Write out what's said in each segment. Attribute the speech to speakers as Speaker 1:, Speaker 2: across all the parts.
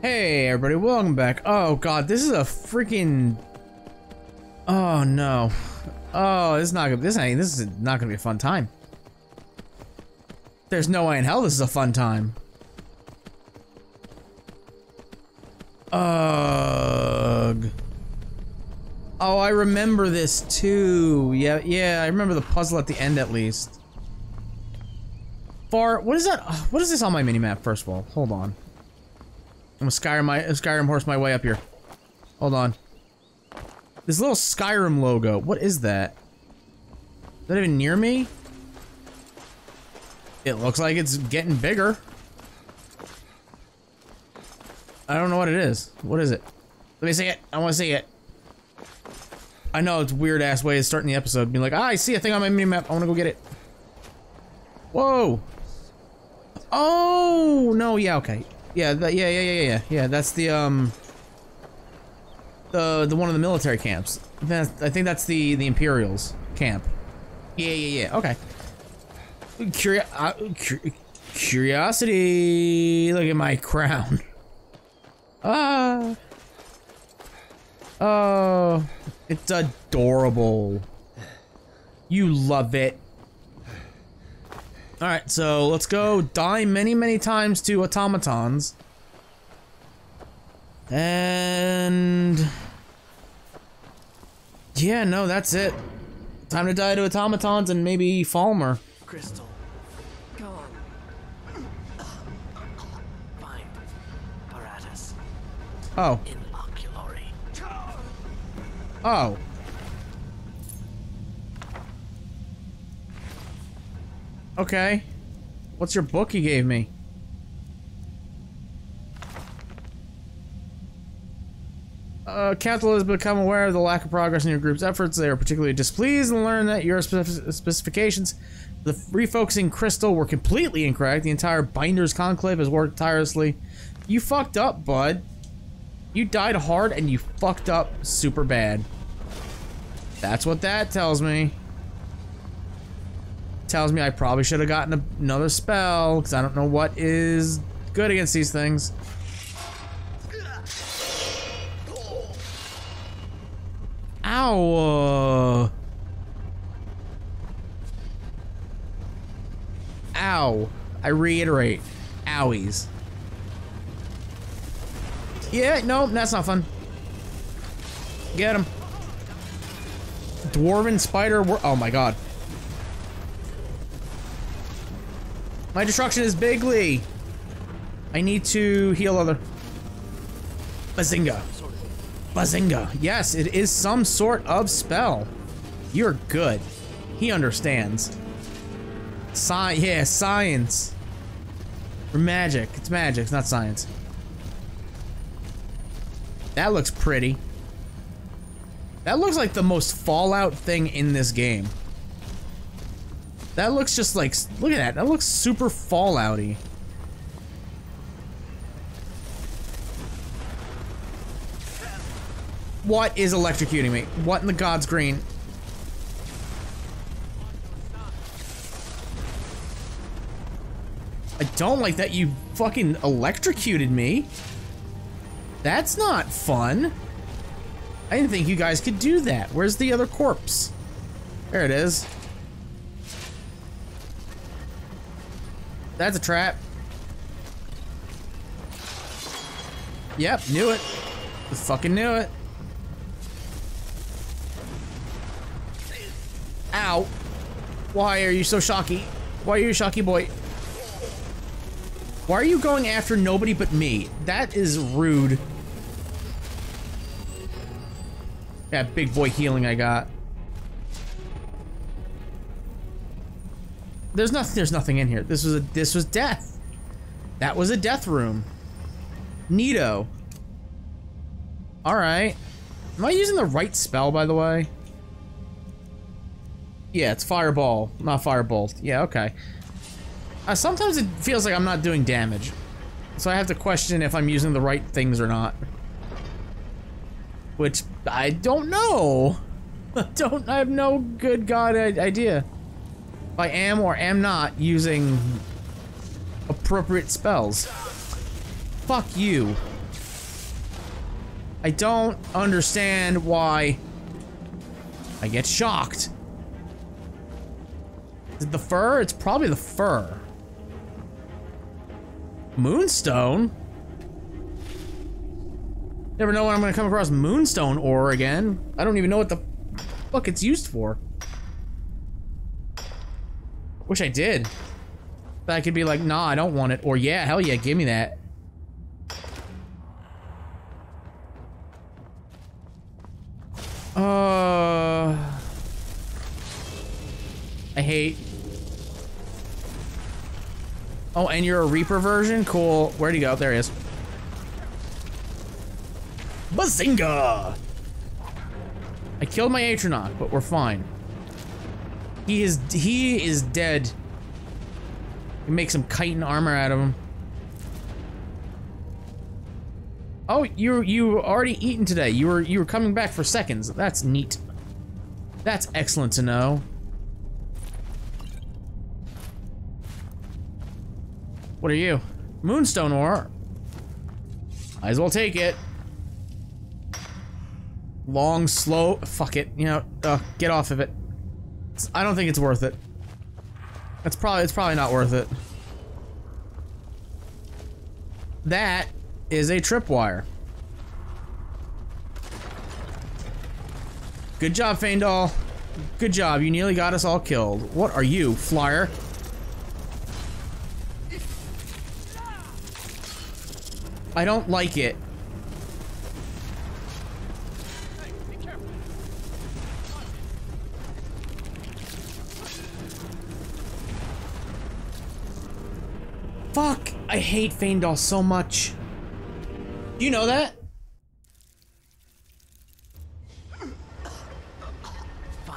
Speaker 1: Hey everybody, welcome back. Oh god, this is a freaking Oh no. Oh, this is not gonna this ain't this is not gonna be a fun time. There's no way in hell this is a fun time. Ugh. Oh, I remember this too. Yeah, yeah, I remember the puzzle at the end at least. Far, what is that? What is this on my minimap, first of all? Hold on. I'm gonna Skyrim my Skyrim horse my way up here. Hold on. This little Skyrim logo. What is that? Is that even near me? It looks like it's getting bigger. I don't know what it is. What is it? Let me see it. I want to see it. I know it's weird ass way of starting the episode. Being like, ah, I see a thing on my mini map. I want to go get it. Whoa. Oh no. Yeah. Okay. Yeah, that, yeah, yeah, yeah, yeah, yeah. That's the um, the the one of the military camps. That's, I think that's the the Imperials camp. Yeah, yeah, yeah. Okay. Curio uh, cu curiosity. Look at my crown. Ah. Oh, it's adorable. You love it. Alright, so let's go die many, many times to automatons. And... Yeah, no, that's it. Time to die to automatons and maybe Falmer.
Speaker 2: Crystal, go on. Find apparatus
Speaker 1: Oh. Oh. Okay. What's your book you gave me? Uh, Council has become aware of the lack of progress in your group's efforts. They are particularly displeased and learn that your specif specifications, the refocusing crystal, were completely incorrect. The entire Binders Conclave has worked tirelessly. You fucked up, bud. You died hard and you fucked up super bad. That's what that tells me tells me I probably should have gotten another spell because I don't know what is good against these things. Ow. Uh. Ow. I reiterate. Owies. Yeah, no, that's not fun. Get him. Dwarven spider. Oh my god. My destruction is bigly. I need to heal other. Bazinga. Bazinga. Yes, it is some sort of spell. You're good. He understands. Sci yeah, science. Or magic. It's magic, it's not science. That looks pretty. That looks like the most Fallout thing in this game. That looks just like, look at that. That looks super Fallouty. What is electrocuting me? What in the God's green? I don't like that you fucking electrocuted me. That's not fun. I didn't think you guys could do that. Where's the other corpse? There it is. That's a trap. Yep, knew it. fucking knew it. Ow. Why are you so shocky? Why are you shocky boy? Why are you going after nobody but me? That is rude. That big boy healing I got. There's nothing. There's nothing in here. This was a. This was death. That was a death room. Neato. All right. Am I using the right spell, by the way? Yeah, it's fireball, not firebolt. Yeah, okay. Uh, sometimes it feels like I'm not doing damage. So I have to question if I'm using the right things or not. Which, I don't know. I don't, I have no good god idea. I am or am not using appropriate spells. Fuck you. I don't understand why I get shocked. Is it the fur? It's probably the fur. Moonstone? Never know when I'm gonna come across moonstone ore again. I don't even know what the fuck it's used for. Wish I did. But I could be like, nah, I don't want it. Or yeah, hell yeah, give me that. Uh, I hate. Oh, and you're a Reaper version? Cool. Where'd he go? There he is. Bazinga! I killed my Atronach, but we're fine. He is he is dead. You make some chitin armor out of him. Oh, you you already eaten today. You were you were coming back for seconds. That's neat. That's excellent to know. What are you? Moonstone ore. Might as well take it. Long, slow. Fuck it. You know, uh, get off of it. I don't think it's worth it. It's probably it's probably not worth it. That is a tripwire. Good job, Faendal. Good job. You nearly got us all killed. What are you, flyer? I don't like it. Fuck! I hate Faendal so much. You know that?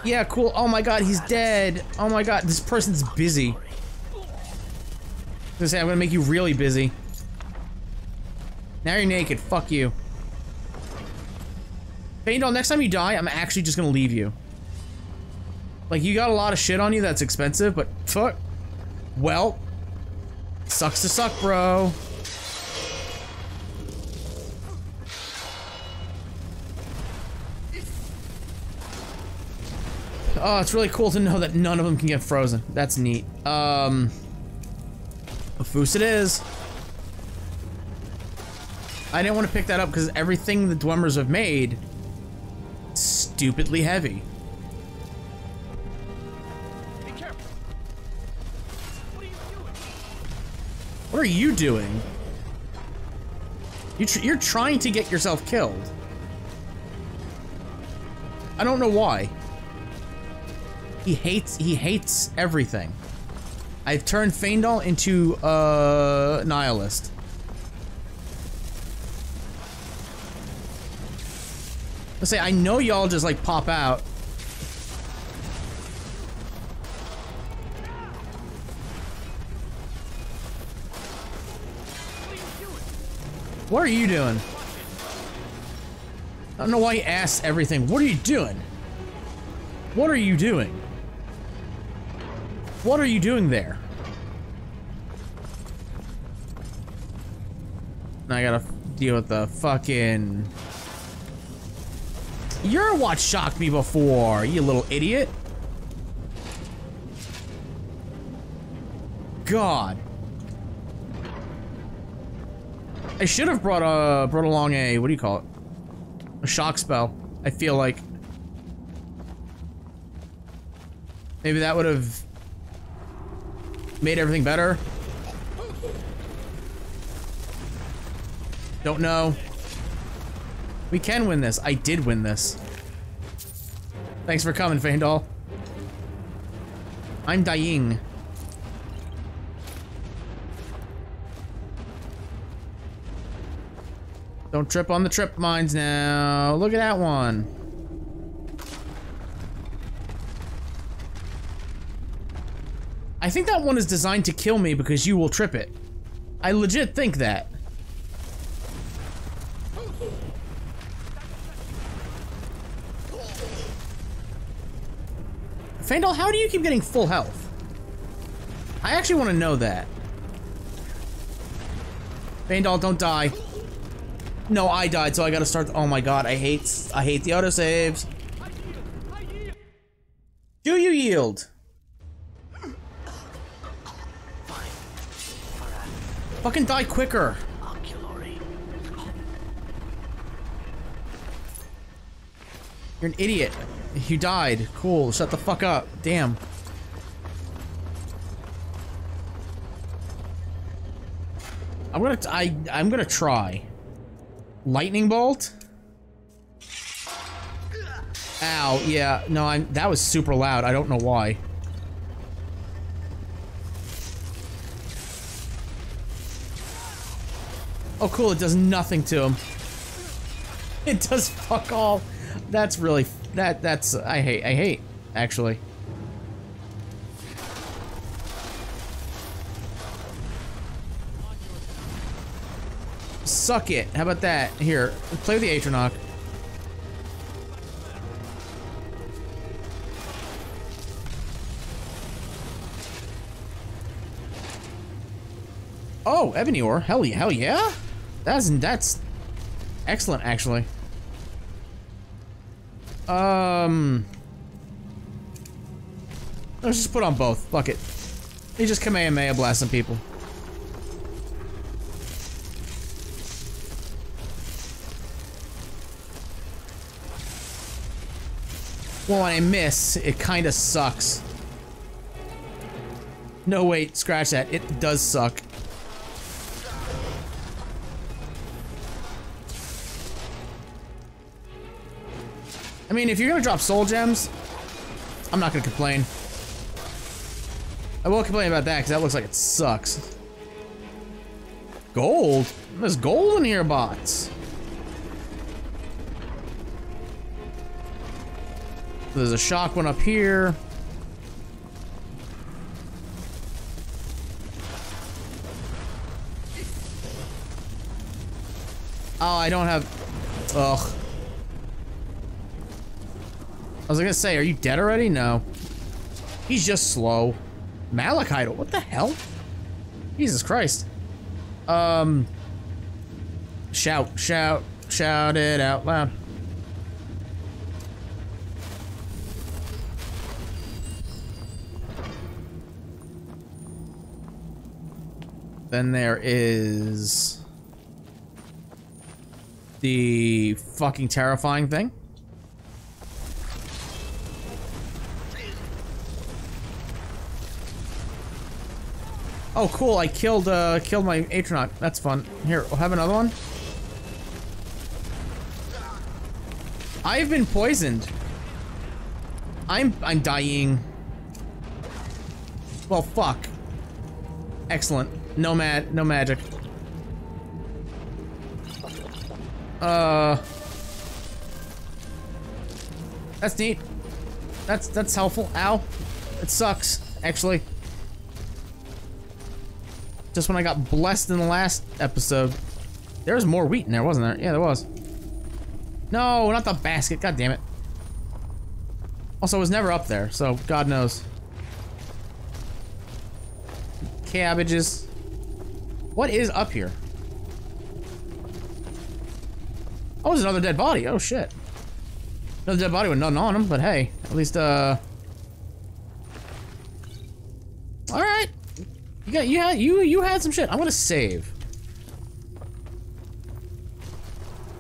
Speaker 1: Yeah, cool. Oh my god, he's dead. Oh my god, this person's busy. I was gonna say, I'm gonna make you really busy. Now you're naked. Fuck you. Faendal, next time you die, I'm actually just gonna leave you. Like, you got a lot of shit on you that's expensive, but fuck. Well, sucks to suck, bro. Oh, it's really cool to know that none of them can get frozen. That's neat. Um, foos it is. I didn't want to pick that up because everything the Dwemers have made stupidly heavy.
Speaker 3: What are you doing?
Speaker 1: You tr you're trying to get yourself killed. I don't know why. He hates he hates everything. I've turned Faendal into a nihilist. Let's say I know y'all just like pop out. What are you doing? I don't know why he asks everything. What are you doing? What are you doing? What are you doing there? Now I gotta deal with the fucking... You're what shocked me before, you little idiot. God. I should have brought a brought along a what do you call it? A shock spell. I feel like maybe that would have made everything better. Don't know. We can win this. I did win this. Thanks for coming, Faendal. I'm dying. Don't trip on the trip mines now. Look at that one. I think that one is designed to kill me because you will trip it. I legit think that. Faendal, how do you keep getting full health? I actually want to know that. Faendal, don't die. No, I died, so I gotta start. Oh my god, I hate I hate the autosaves. Do you yield?
Speaker 2: Fine.
Speaker 1: Fucking die quicker. You're an idiot. You died. Cool. Shut the fuck up. Damn. I'm gonna. I. I'm gonna try. Lightning bolt. Ow. Yeah. No. I'm. That was super loud. I don't know why. Oh, cool. It does nothing to him. It does fuck all. That's really that that's I hate I hate actually. Suck it. How about that? Here, play with the Atronach. Oh, Ebony Ore. Hell yeah, hell yeah. That's that's excellent actually. Um. Let's just put on both. Fuck it. He just Kamehameha blast some people. Well, when I miss, it kind of sucks. No, wait, scratch that. It does suck. I mean, if you're gonna drop soul gems, I'm not gonna complain. I will complain about that because that looks like it sucks. Gold? There's gold in here, bots. There's a shock one up here. Oh, I don't have... Ugh. I was gonna say, are you dead already? No. He's just slow. Malachite, what the hell? Jesus Christ. Um. Shout, shout, shout it out loud. Then there is the fucking terrifying thing. Oh, cool! I killed uh killed my Atronach. That's fun. Here, we'll have another one. I've been poisoned. I'm I'm dying. Well, fuck. Excellent. No mad, no magic. Uh. That's neat. That's that's helpful. Ow. It sucks, actually. Just when I got blessed in the last episode. There was more wheat in there, wasn't there? Yeah, there was. No, not the basket. God damn it. Also, it was never up there, so God knows. Cabbages. What is up here? Oh, there's another dead body. Oh, shit. Another dead body with nothing on him, but hey, at least, uh... Alright. You got, you had, you, you had some shit. I'm gonna save.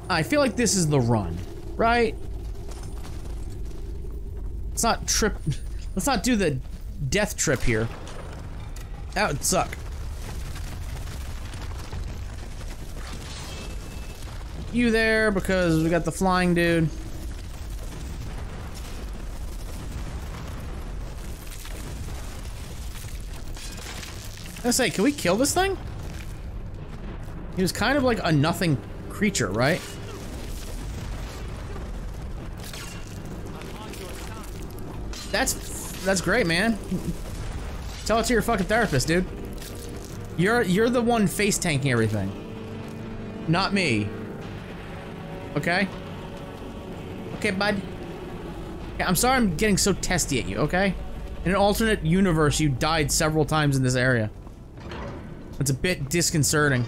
Speaker 1: I feel like this is the run, right? Let's not trip, let's not do the death trip here. That would suck. You there because we got the flying dude. I say, can we kill this thing? He was kind of like a nothing creature, right? That's that's great, man. Tell it to your fucking therapist, dude. You're you're the one face tanking everything. Not me. Okay? Okay, bud. Okay, I'm sorry I'm getting so testy at you, okay? In an alternate universe, you died several times in this area. It's a bit disconcerting.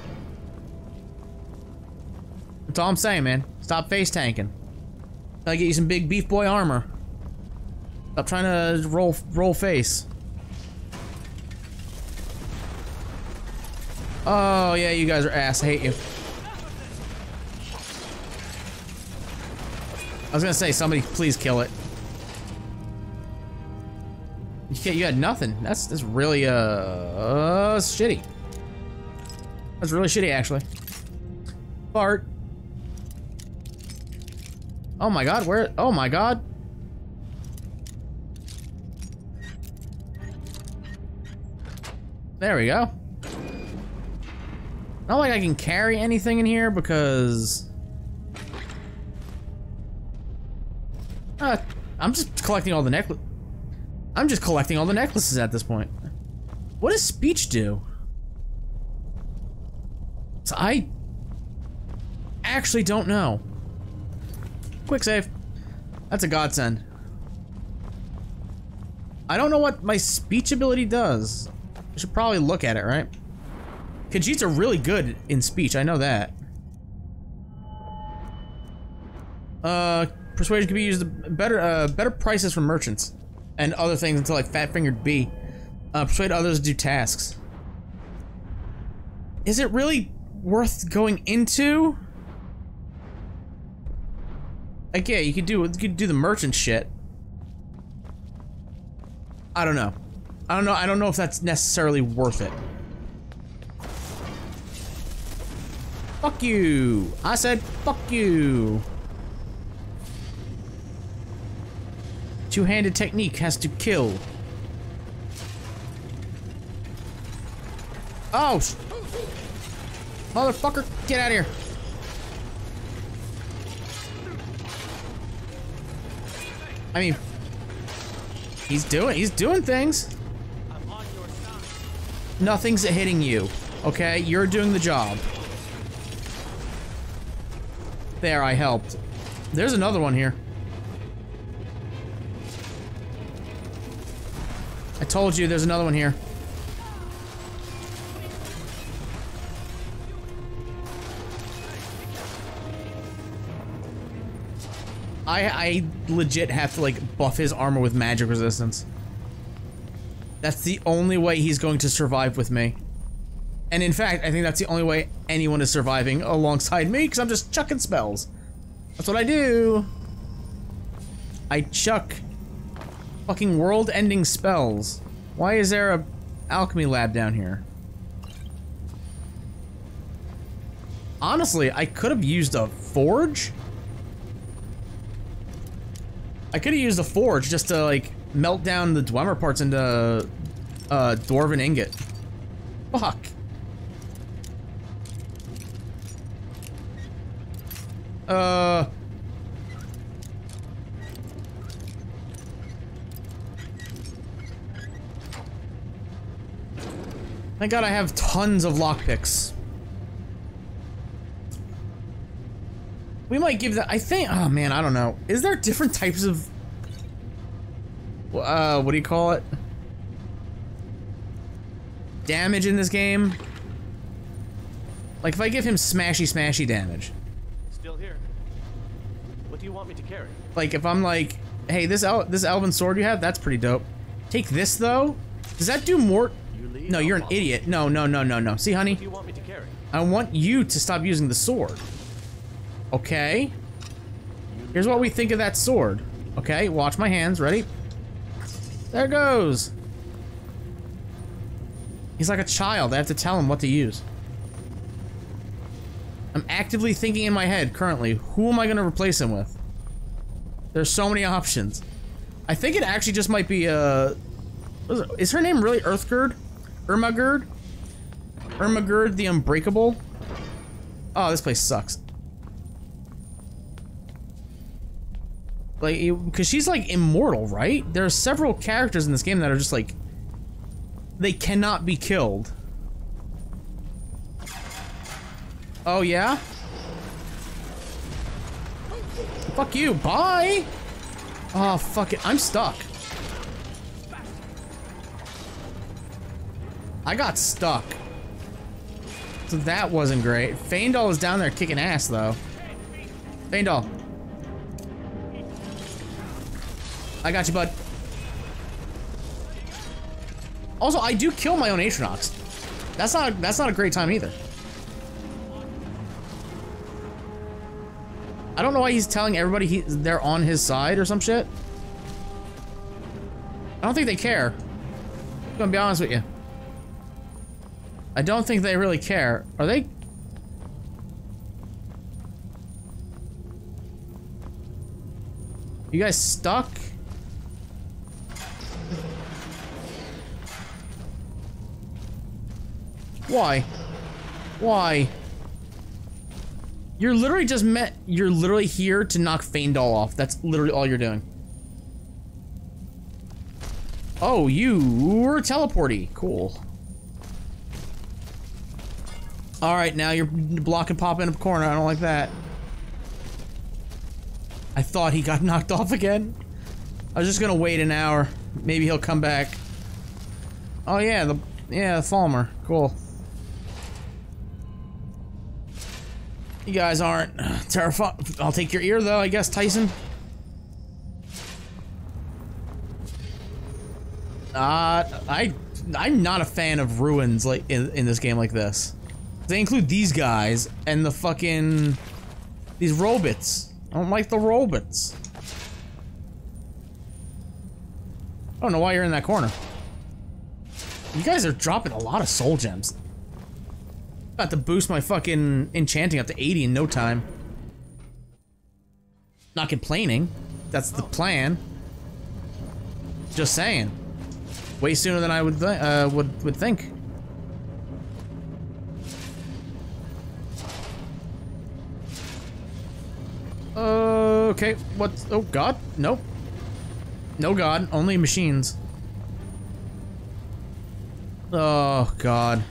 Speaker 1: That's all I'm saying, man. Stop face tanking. Gotta get you some big beef boy armor. Stop trying to roll roll face. Oh yeah, you guys are ass. I hate you. I was gonna say somebody please kill it. You can't, you had nothing. That's that's really uh, uh shitty. That's really shitty actually. Bart. Oh my god, where oh my god. There we go. Not like I can carry anything in here because... Uh, I'm just collecting all the necklace. I'm just collecting all the necklaces at this point. What does speech do? So I actually don't know. Quick save. That's a godsend. I don't know what my speech ability does. I should probably look at it, right? Khajiits are really good in speech, I know that. Uh, persuasion can be used better, uh, better prices from merchants and other things until like Fat Fingered B. Uh, persuade others to do tasks. Is it really worth going into? Like, yeah, you could do you could do the merchant shit. I don't know. I don't know. I don't know if that's necessarily worth it. Fuck you. I said fuck you. Two-handed technique has to kill. Oh! Motherfucker, get out of here. I mean, he's doing, he's doing things. Nothing's hitting you, okay? You're doing the job. There, I helped. There's another one here. I told you there's another one here. I, I legit have to like buff his armor with magic resistance. That's the only way he's going to survive with me. And in fact, I think that's the only way anyone is surviving alongside me, because I'm just chucking spells. That's what I do. I chuck fucking world-ending spells. Why is there a alchemy lab down here? Honestly, I could have used a forge. I could have used a forge just to like melt down the Dwemer parts into uh, Dwarven ingot. Fuck. Uh. Thank God I have tons of lockpicks. We might give that. I think. Oh man, I don't know. Is there different types of? Uh, what do you call it? Damage in this game. Like if I give him smashy smashy damage.
Speaker 3: Still here. What do you want me to carry?
Speaker 1: Like if I'm like, hey, this el this elven sword you have, that's pretty dope. Take this though. Does that do more?
Speaker 3: You.
Speaker 1: No, you're an idiot. No, no, no, no, no. See, honey,
Speaker 3: What do you want me to carry?
Speaker 1: I want you to stop using the sword. Okay. Here's what we think of that sword. Okay, watch my hands. Ready? There it goes. He's like a child. I have to tell him what to use. I'm actively thinking in my head currently, who am I going to replace him with? There's so many options. I think it actually just might be, uh... what Is, it- is her name really Earthgird? Ermagerd? Ermagerd the Unbreakable? Oh, this place sucks. Like, because she's like immortal, right? There are several characters in this game that are just like, they cannot be killed. Oh yeah? Fuck you, bye! Oh, fuck it, I'm stuck. I got stuck. So that wasn't great. Faendal is down there kicking ass, though. Faendal. I got you, bud. Also, I do kill my own Atronachs. That's not that's not a great time either. I don't know why he's telling everybody he, they're on his side or some shit. I don't think they care. I'm gonna be honest with you. I don't think they really care. Are they? You guys stuck? Why? Why? You're literally just met. You're literally here to knock Faendal off. That's literally all you're doing. Oh, you were teleporty. Cool. All right, now you're blocking pop in a corner. I don't like that. I thought he got knocked off again. I was just gonna wait an hour. Maybe he'll come back. Oh yeah, the yeah, the Falmer. Cool. You guys aren't terrified. I'll take your ear though, I guess, Tyson. Uh, I I'm not a fan of ruins like in, in this game like this. They include these guys and the fucking these robots. I don't like the robots. I don't know why you're in that corner. You guys are dropping a lot of soul gems. About to boost my fucking enchanting up to 80 in no time. Not complaining. That's the plan. Just saying. Way sooner than I would uh, would would think. Uh, okay, what? Oh God, nope. No God, only machines. Oh God.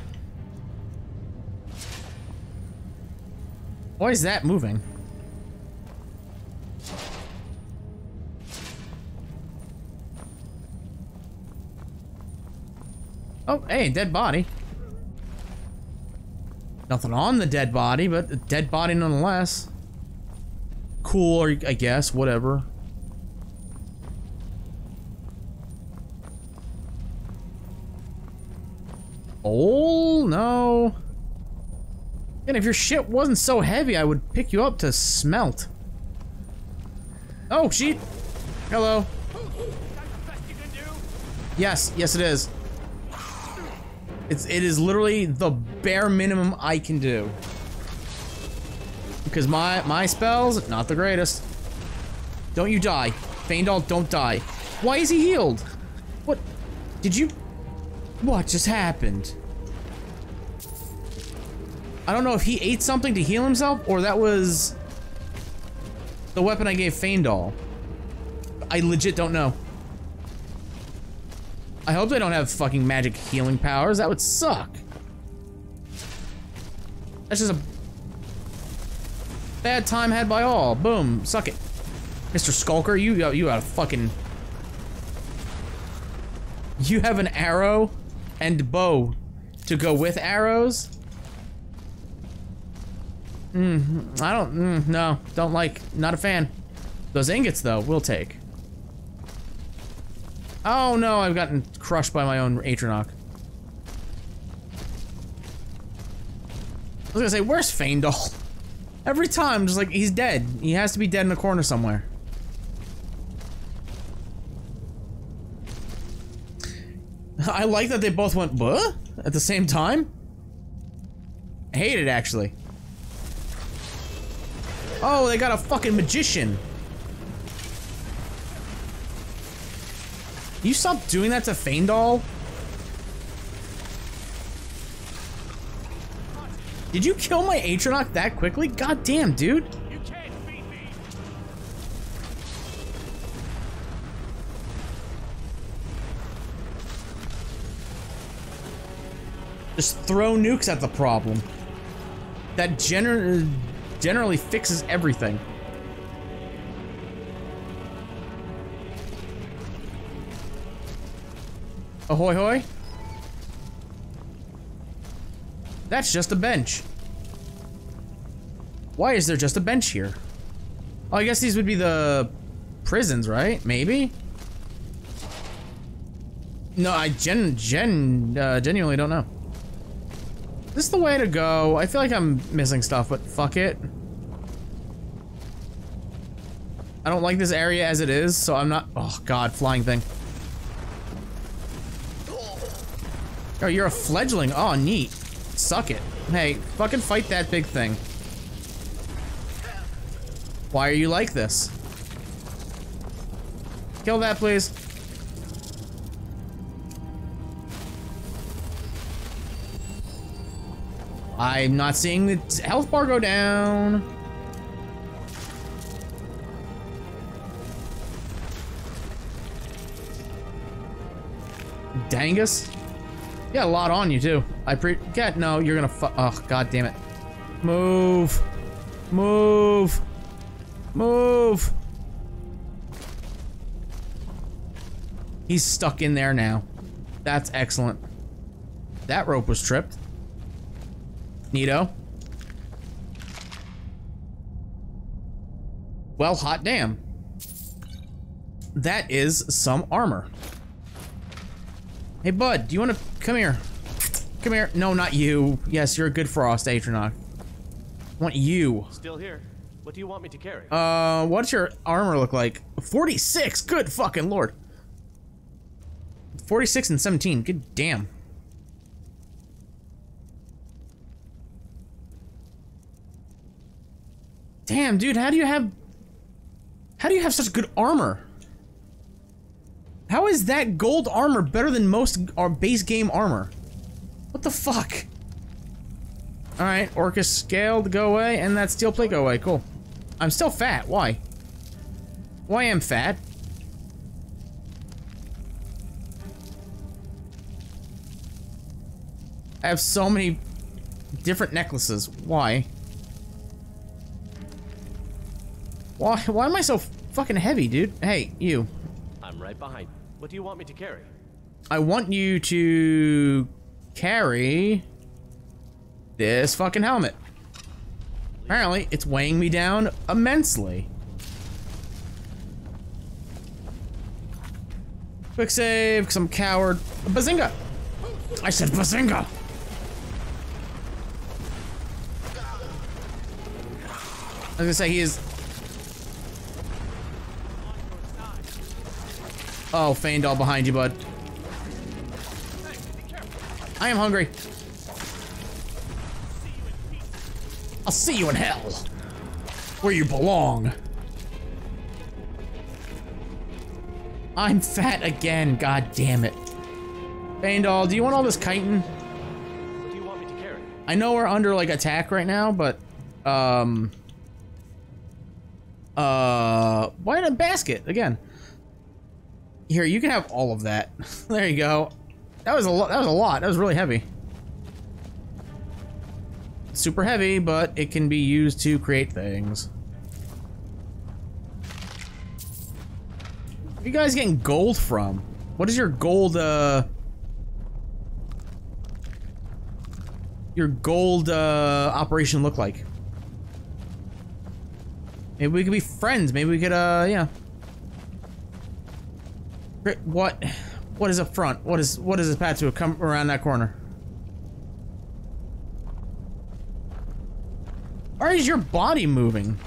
Speaker 1: Why is that moving? Oh, hey, dead body. Nothing on the dead body, but a dead body nonetheless. Cool, or I guess, whatever. Oh, no. And if your shit wasn't so heavy, I would pick you up to smelt. Oh, sheet. Hello. Yes, yes it is. It's it is literally the bare minimum I can do. Because my my spells not the greatest. Don't you die. Faendal, don't die. Why is he healed? What did you What just happened? I don't know if he ate something to heal himself or that was the weapon I gave Faendal. I legit don't know. I hope they don't have fucking magic healing powers. That would suck. That's just a bad time had by all. Boom. Suck it. Mr. Skulker, you you got a fucking You have an arrow and bow to go with arrows? Mm, I don't, mm, no, don't like, not a fan. Those ingots, though, we'll take. Oh no, I've gotten crushed by my own Atronach. I was gonna say, where's Faendal? Every time, just like, he's dead. He has to be dead in a corner somewhere. I like that they both went, buh? At the same time? I hate it, actually. Oh, they got a fucking magician. You stop doing that to Faendal? Did you kill my Atronach that quickly? God damn, dude.
Speaker 3: You can't beat me.
Speaker 1: Just throw nukes at the problem. That gener generally fixes everything. Ahoy hoy. That's just a bench. Why is there just a bench here? Oh, I guess these would be the prisons, right? Maybe? No, I gen, gen, uh, genuinely don't know. This is the way to go. I feel like I'm missing stuff, but fuck it. I don't like this area as it is, so I'm not- Oh god, flying thing. Oh, you're a fledgling. Oh, neat. Suck it. Hey, fucking fight that big thing. Why are you like this? Kill that, please. I'm not seeing the health bar go down. Dangus? Got a lot on you too. I pre- get no, you're gonna fu- oh god damn it. Move. Move. Move. He's stuck in there now. That's excellent. That rope was tripped. Neato. Well, hot damn. That is some armor. Hey, bud, do you want to come here? Come here. No, not you. Yes, you're a good frost, Atronach. I want you.
Speaker 3: Still here. What do you want me to carry?
Speaker 1: Uh, what's your armor look like? 46. Good fucking lord. 46 and 17. Good damn. Damn, dude, how do you have... How do you have such good armor? How is that gold armor better than most our base game armor? What the fuck? Alright, Orcus scaled, go away, and that steel plate go away, cool. I'm still fat, why? Why am fat? I have so many different necklaces, why? Why, why am I so fucking heavy, dude? Hey, you.
Speaker 3: I'm right behind. What do you want me to carry?
Speaker 1: I want you to carry this fucking helmet. Apparently, it's weighing me down immensely. Quick save, because I'm coward. Bazinga! I said bazinga! I was gonna say he is. Oh, Faendal behind you, bud. I am hungry. I'll see you in hell. Where you belong. I'm fat again, god damn it. Faendal, do you want all this chitin?
Speaker 3: What do you want me to carry?
Speaker 1: I know we're under like attack right now, but um uh why in a basket again? Here, you can have all of that. there you go. That was a lot. That was a lot. That was really heavy. Super heavy, but it can be used to create things. Are you guys getting gold from? What is your gold, uh... Your gold, uh, operation look like? Maybe we could be friends. Maybe we could, uh, yeah. What? What is up front? What is, what is this path to come around that corner? Why is your body moving?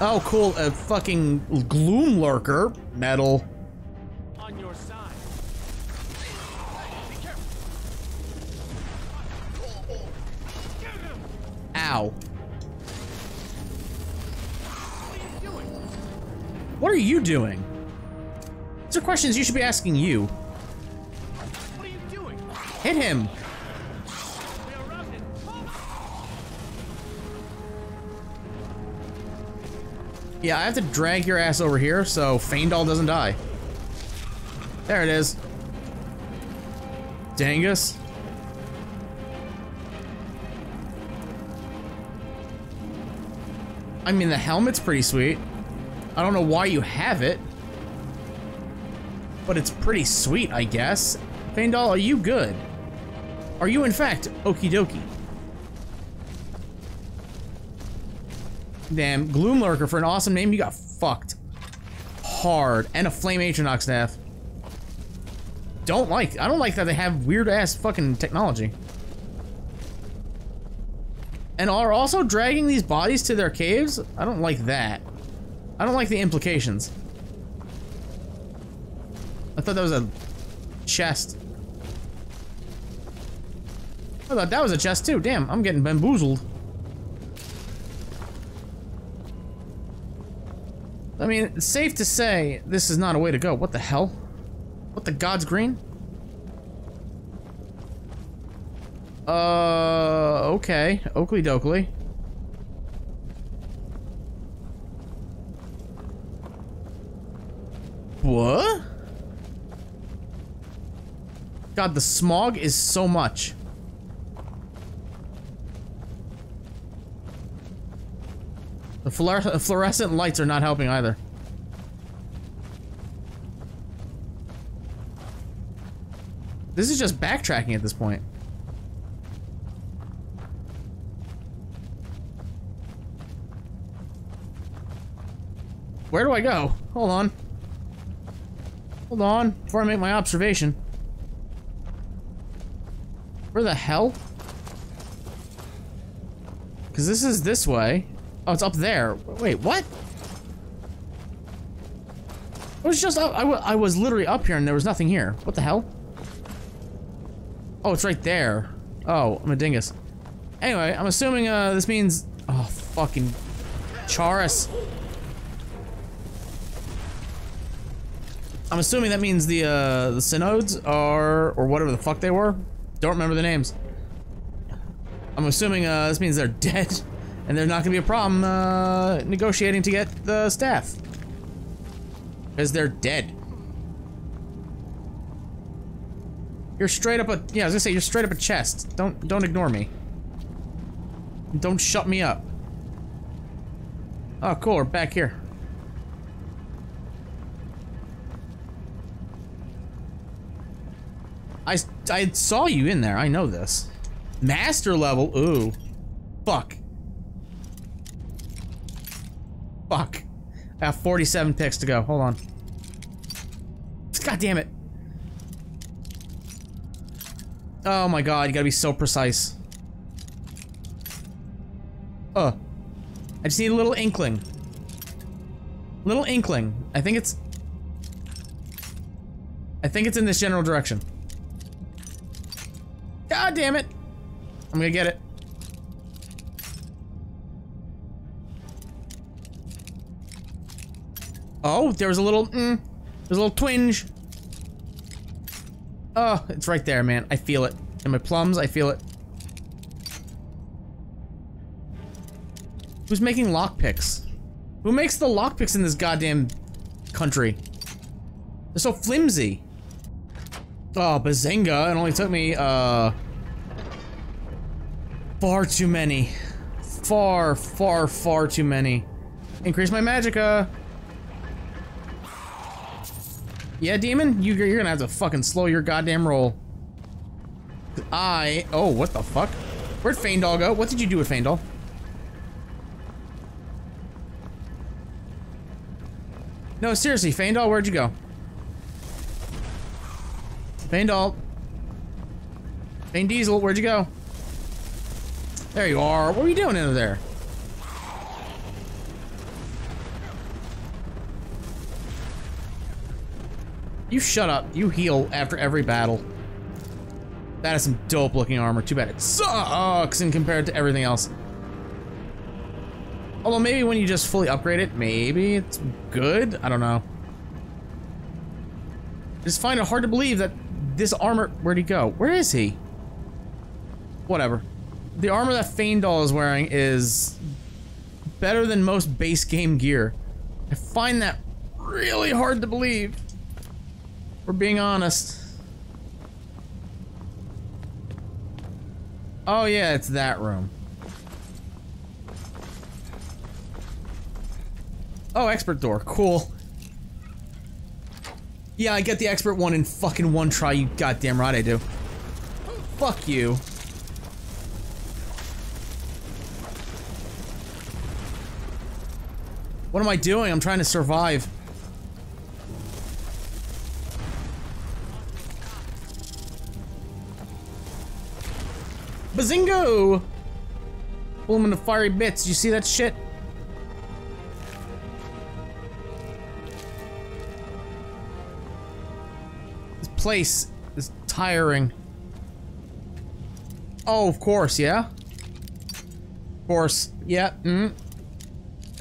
Speaker 1: Oh, cool. A fucking gloom lurker. Metal.
Speaker 3: On your side. Be careful.
Speaker 1: Ow.
Speaker 3: What are you doing?
Speaker 1: These are questions you should be asking you.
Speaker 3: What are you doing?
Speaker 1: Hit him.
Speaker 3: We are routed.
Speaker 1: Yeah, I have to drag your ass over here so Faendal doesn't die. There it is. Dangus. I mean, the helmet's pretty sweet. I don't know why you have it. But it's pretty sweet, I guess. Faendal, are you good? Are you, in fact, okie dokie? Damn, Gloom Lurker for an awesome name, you got fucked. Hard. And a Flame Atronach staff. Don't like, I don't like that they have weird ass fucking technology. And are also dragging these bodies to their caves? I don't like that. I don't like the implications. I thought that was a chest. I thought that was a chest too. Damn, I'm getting bamboozled. I mean, it's safe to say this is not a way to go. What the hell? What the god's green? Uh, okay. Oakley dokley. What? God, the smog is so much. The fluor fluorescent lights are not helping either. This is just backtracking at this point. Where do I go? Hold on. Hold on, before I make my observation. Where the hell? Because this is this way. Oh, it's up there. Wait, what? It was just up, I, I was literally up here and there was nothing here. What the hell? Oh, it's right there. Oh, I'm a dingus. Anyway, I'm assuming uh, this means... Oh, fucking... Chaurus. I'm assuming that means the, uh, the synods are... Or whatever the fuck they were. Don't remember the names. I'm assuming uh, this means they're dead. And they're not gonna be a problem uh, negotiating to get the staff. Because they're dead. You're straight up a yeah, I was gonna say you're straight up a chest. Don't don't ignore me. Don't shut me up. Oh cool, we're back here. I, I saw you in there, I know this. Master level, ooh. Fuck. Fuck. I have 47 picks to go, hold on. God damn it. Oh my god, you gotta be so precise. Uh. I just need a little inkling. Little inkling. I think it's... I think it's in this general direction. God damn it! I'm gonna get it. Oh, there was a little, mm, there's a little twinge. Oh, it's right there, man. I feel it. In my plums, I feel it. Who's making lockpicks? Who makes the lockpicks in this goddamn country? They're so flimsy. Oh, Bazinga. It only took me, uh... Far too many. Far, far, far too many. Increase my magicka. Yeah, demon? You, you're gonna have to fucking slow your goddamn roll. I... Oh, what the fuck? Where'd Faendal go? What did you do with Faendal? No, seriously, Faendal, where'd you go? Faendal. Fain Diesel, where'd you go? There you are. What are you doing in there? You shut up. You heal after every battle. That is some dope looking armor. Too bad it sucks in compared to everything else. Although maybe when you just fully upgrade it, maybe it's good? I don't know. Just find it hard to believe that this armor... Where'd he go? Where is he? Whatever. The armor that Faendal is wearing is better than most base game gear. I find that really hard to believe. We're being honest. Oh yeah, it's that room. Oh, expert door. Cool. Yeah, I get the expert one in fucking one try, you goddamn right I do. Fuck you. What am I doing? I'm trying to survive. Bazingo! Pull him into fiery bits. You see that shit? This place is tiring. Oh, of course, yeah? Of course, yeah, mm.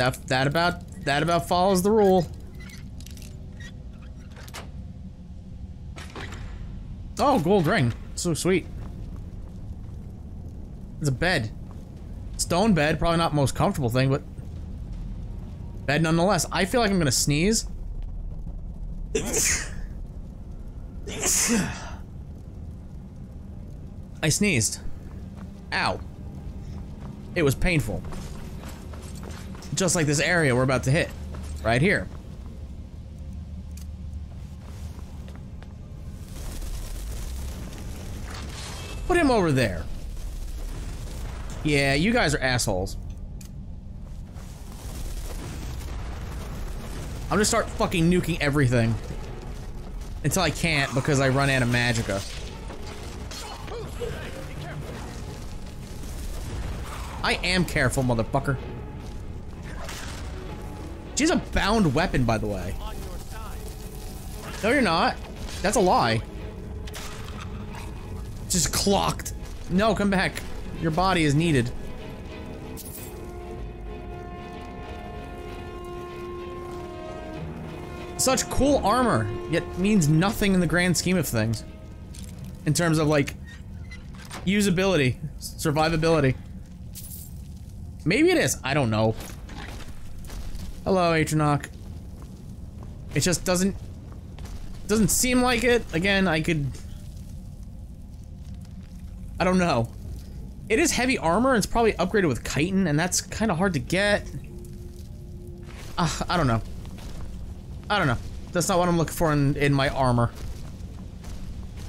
Speaker 1: That, that about, that about follows the rule. Oh, gold ring. So sweet. It's a bed. Stone bed, probably not most comfortable thing, but bed nonetheless. I feel like I'm gonna sneeze. I sneezed. Ow. It was painful. Just like this area we're about to hit. Right here. Put him over there. Yeah, you guys are assholes. I'm gonna start fucking nuking everything. Until I can't because I run out of magicka. I am careful, motherfucker. She's a bound weapon, by the way. No, you're not. That's a lie. Just clocked. No, come back. Your body is needed. Such cool armor, yet means nothing in the grand scheme of things. In terms of, like, usability, survivability. Maybe it is. I don't know. Hello, Atronach. It just doesn't... Doesn't seem like it. Again, I could... I don't know. It is heavy armor, and it's probably upgraded with chitin, and that's kind of hard to get. Uh, I don't know. I don't know. That's not what I'm looking for in, in my armor.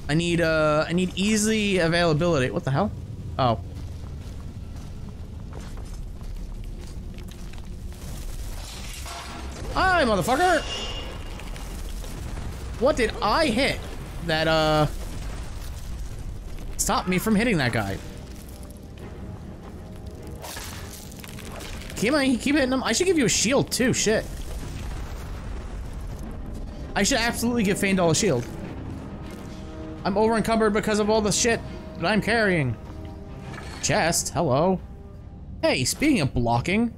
Speaker 1: I need, uh, I need easy availability. What the hell? Oh. Hi, motherfucker! What did I hit that, uh, stopped me from hitting that guy? Keep, keep hitting him. I should give you a shield, too. Shit. I should absolutely give Faendal a shield. I'm over encumbered because of all the shit that I'm carrying. Chest, hello. Hey, speaking of blocking.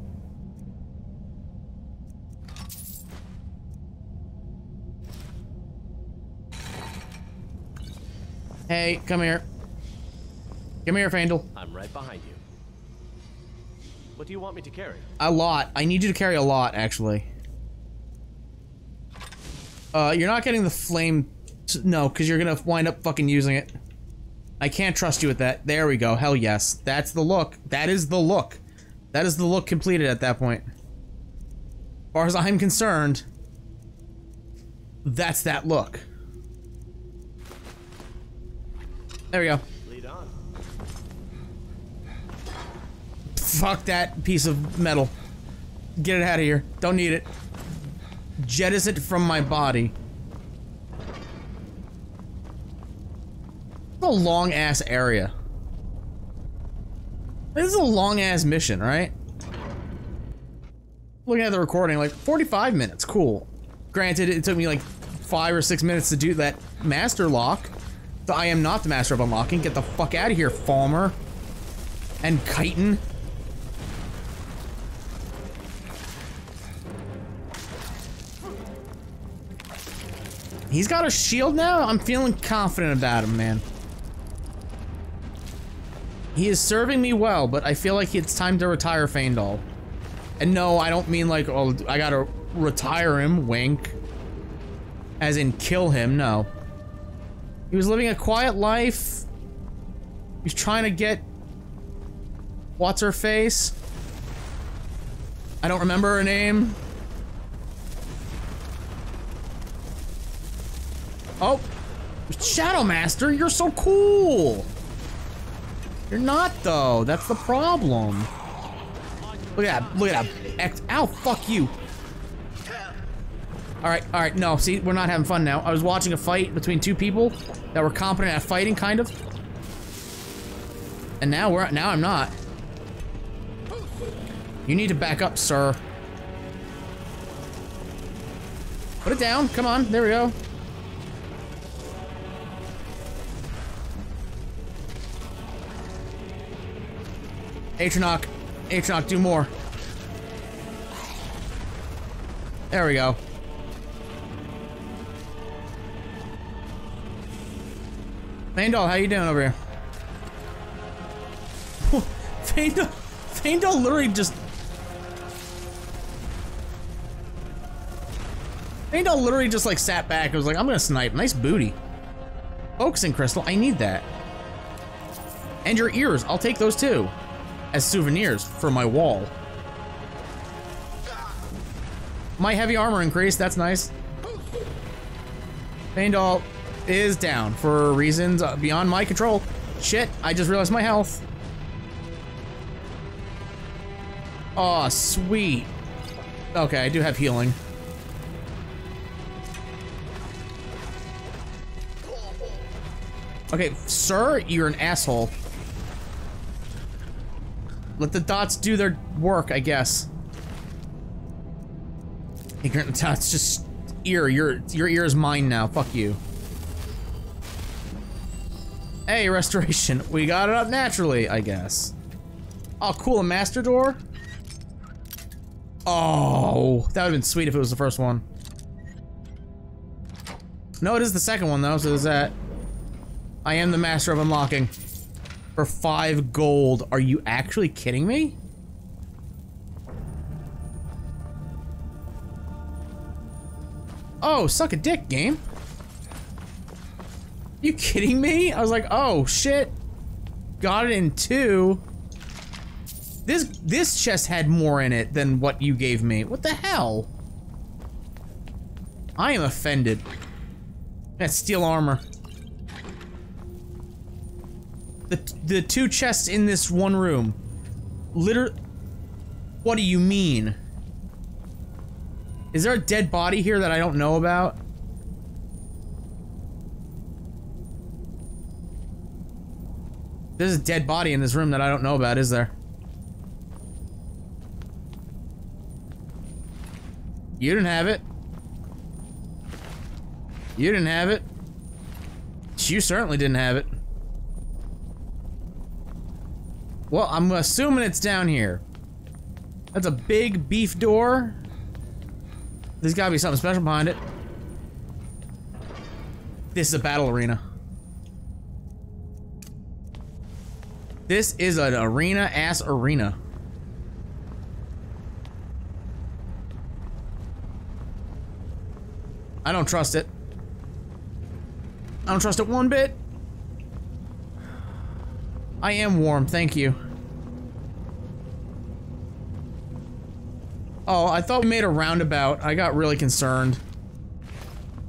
Speaker 1: Hey, come here. Come here, Faendal.
Speaker 2: I'm right behind you. What do you want me to carry?
Speaker 1: A lot. I need you to carry a lot, actually. Uh, you're not getting the flame... No, because you're gonna wind up fucking using it. I can't trust you with that. There we go. Hell yes. That's the look. That is the look. That is the look completed at that point. As far as I'm concerned, that's that look. There we go.
Speaker 2: Lead on.
Speaker 1: Fuck that piece of metal. Get it out of here. Don't need it. Jettison it from my body. a long ass area. This is a long ass mission, right? Looking at the recording, like 45 minutes, cool. Granted, it took me like five or six minutes to do that master lock. I am not the master of unlocking. Get the fuck out of here, Falmer. And chitin. He's got a shield now? I'm feeling confident about him, man. He is serving me well, but I feel like it's time to retire Faendal. And no, I don't mean like, oh, I gotta retire him, wink. As in kill him, no. He was living a quiet life. He's trying to get... What's her face? I don't remember her name. Oh! Shadow Master, you're so cool! You're not, though. That's the problem. Look at that. Look at that. Ow, fuck you. Alright, alright, no, see, we're not having fun now. I was watching a fight between two people that were competent at fighting, kind of. And now we're now I'm not. You need to back up, sir. Put it down. Come on. There we go. Atronach. Atronach, do more. There we go. Faendal, how you doing over here? Faendal, Faendal literally just... Faendal literally just like sat back and was like, I'm gonna snipe. Nice booty. Focusing crystal, I need that. And your ears, I'll take those too. As souvenirs for my wall. My heavy armor increased, that's nice. Faendal is down for reasons beyond my control. Shit, I just realized my health. Oh, sweet. Okay, I do have healing. Okay, sir, you're an asshole. Let the dots do their work, I guess. Ignorant dots, just ear. Your your ear is mine now. Fuck you. Hey, restoration. We got it up naturally, I guess. Oh, cool. A master door. Oh, that would have been sweet if it was the first one. No, it is the second one though. So is that. I am the master of unlocking. For five gold. Are you actually kidding me? Oh, suck a dick, game. You kidding me? I was like, oh, shit. Got it in two. This this chest had more in it than what you gave me. What the hell? I am offended. That's steel armor. The the two chests in this one room. Liter What do you mean? Is there a dead body here that I don't know about? There's a dead body in this room that I don't know about, is there? You didn't have it. You didn't have it. You certainly didn't have it. Well, I'm assuming it's down here. That's a big beef door. There's gotta be something special behind it. This is a battle arena. This is an arena-ass arena. I don't trust it. I don't trust it one bit. I am warm, thank you. Oh, I thought we made a roundabout. I got really concerned.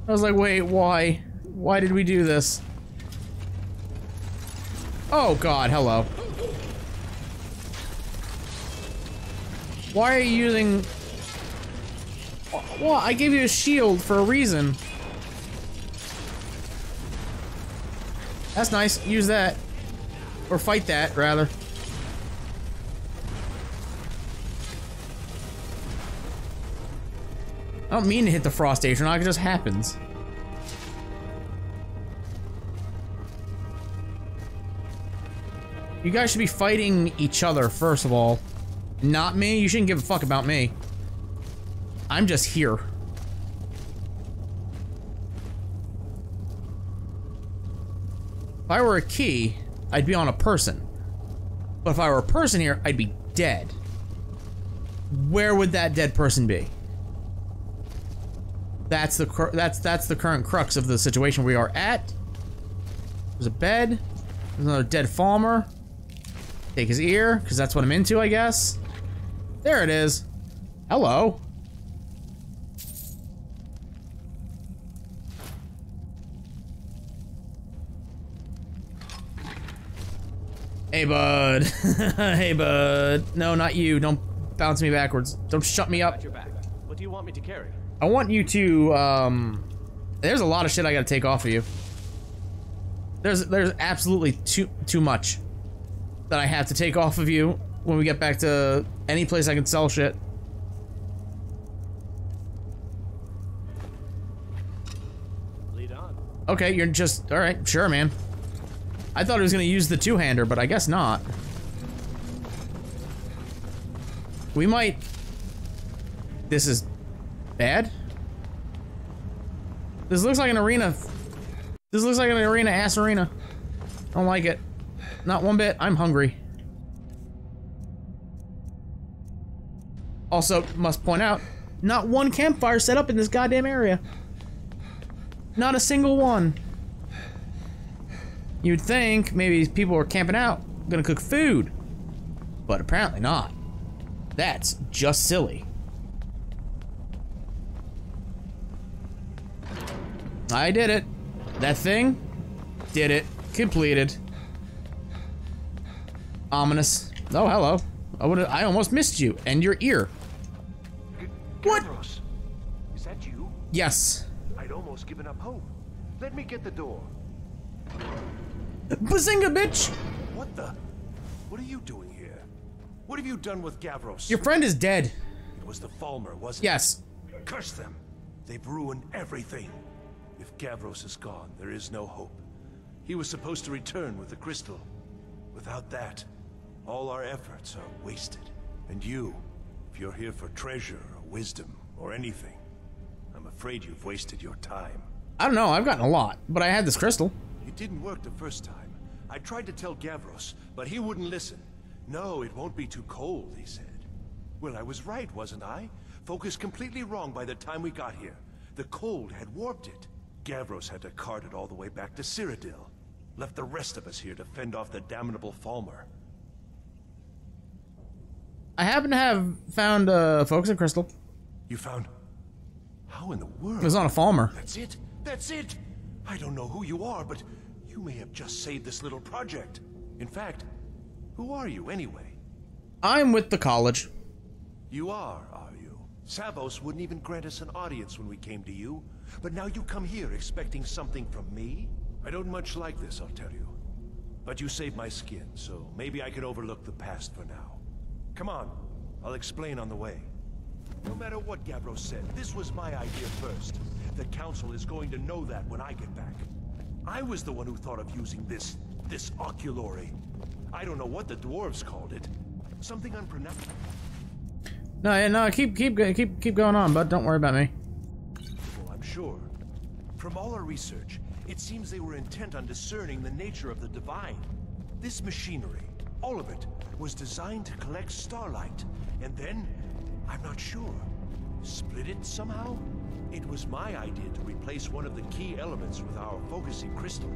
Speaker 1: I was like, wait, why? Why did we do this? Oh god, hello. Why are you using... Well, I gave you a shield for a reason. That's nice. Use that. Or fight that, rather. I don't mean to hit the frost station, it just happens. You guys should be fighting each other, first of all. Not me. You shouldn't give a fuck about me. I'm just here. If I were a key, I'd be on a person. But if I were a person here, I'd be dead. Where would that dead person be? That's the that's that's the current crux of the situation we are at. There's a bed. There's another dead farmer. Take his ear, because that's what I'm into, I guess. There it is. Hello. Hey, bud. hey, bud. No, not you. Don't bounce me backwards. Don't shut me up.
Speaker 2: At your back. What do you want me to carry?
Speaker 1: I want you to, um... There's a lot of shit I gotta take off of you. There's there's absolutely too too much that I have to take off of you when we get back to any place I can sell shit.
Speaker 2: Lead on.
Speaker 1: Okay, you're just... Alright, sure, man. I thought he was gonna use the two-hander, but I guess not. We might... This is... bad? This looks like an arena. This looks like an arena ass arena. I don't like it. Not one bit. I'm hungry. Also, must point out, not one campfire set up in this goddamn area. Not a single one. You'd think maybe people are camping out, gonna cook food. But apparently not. That's just silly. I did it. That thing did it. Completed. Ominous. Oh, hello. I would I almost missed you and your ear. What?
Speaker 3: Gavros, is that you?
Speaker 1: Yes.
Speaker 3: I'd almost given up hope. Let me get the door.
Speaker 1: Bazinga, bitch!
Speaker 3: What the? What are you doing here? What have you done with Gavros?
Speaker 1: Your friend is dead.
Speaker 3: It was the Falmer, wasn't
Speaker 1: Yes.
Speaker 3: it? Curse them. They've ruined everything. If Gavros is gone, there is no hope. He was supposed to return with the crystal. Without that, all our efforts are wasted. And you, if you're here for treasure or wisdom or anything, I'm afraid you've wasted your time.
Speaker 1: I don't know, I've gotten a lot, but I had this crystal.
Speaker 3: It didn't work the first time. I tried to tell Gavros, but he wouldn't listen. No, it won't be too cold, he said. Well, I was right, wasn't I? Focused completely wrong by the time we got here. The cold had warped it. Gavros had to cart it all the way back to Cyrodiil. Left the rest of us here to fend off the damnable Falmer.
Speaker 1: I happen to have found uh, a focusing crystal.
Speaker 3: You found... How in the world?
Speaker 1: It was on a Falmer.
Speaker 3: That's it! That's it! I don't know who you are, but you may have just saved this little project. In fact, who are you anyway?
Speaker 1: I'm with the college.
Speaker 3: You are, are you? Savos wouldn't even grant us an audience when we came to you. But now you come here expecting something from me? I don't much like this, I'll tell you. But you saved my skin, so maybe I can overlook the past for now. Come on, I'll explain on the way. No matter what Gavros said, this was my idea first. The Council is going to know that when I get back. I was the one who thought of using this... this oculory. I don't know what the dwarves called it. Something unpronounceable.
Speaker 1: No, yeah, no, keep keep keep keep going on, bud. Don't worry about me.
Speaker 3: Well, I'm sure. From all our research, it seems they were intent on discerning the nature of the divine. This machinery, all of it, was designed to collect starlight, and then, I'm not sure, split it somehow? It was my idea to replace one of the key elements with our focusing crystal.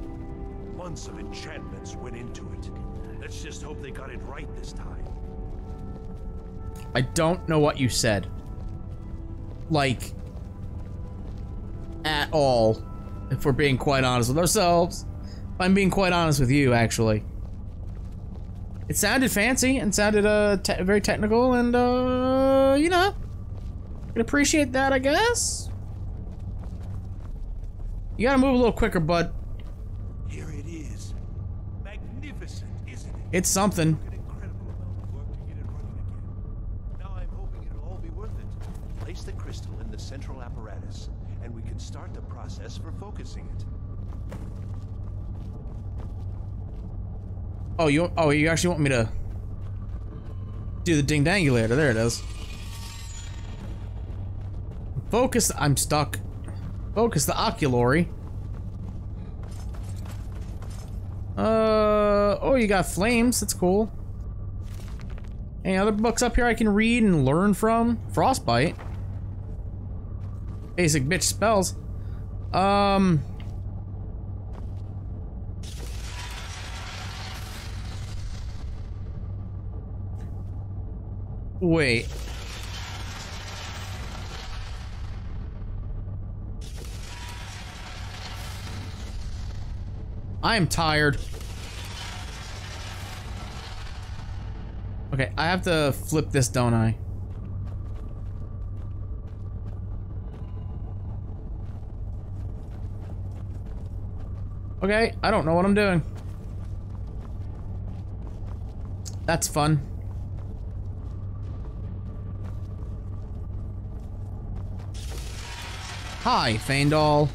Speaker 3: Months of enchantments went into it. Let's just hope they got it right this time.
Speaker 1: I don't know what you said. Like, at all. If we're being quite honest with ourselves. I'm being quite honest with you, actually. It sounded fancy and sounded uh, te very technical and, uh, you know, can appreciate that, I guess. You gotta move a little quicker, bud.
Speaker 3: Here it is. Magnificent, isn't it?
Speaker 1: It's something.
Speaker 3: An incredible amount of work to get it running again. Now I'm hoping it'll all be worth it. Place the crystal in the central apparatus, and we can start the process for focusing it.
Speaker 1: Oh, you oh you actually want me to do the ding dangulator? There it is. Focus. I'm stuck. Focus the oculory. Uh oh, you got flames. That's cool. Any other books up here I can read and learn from? Frostbite. Basic bitch spells. Um. Wait. I am tired. Okay, I have to flip this, don't I? Okay, I don't know what I'm doing. That's fun. Hi, Faendal.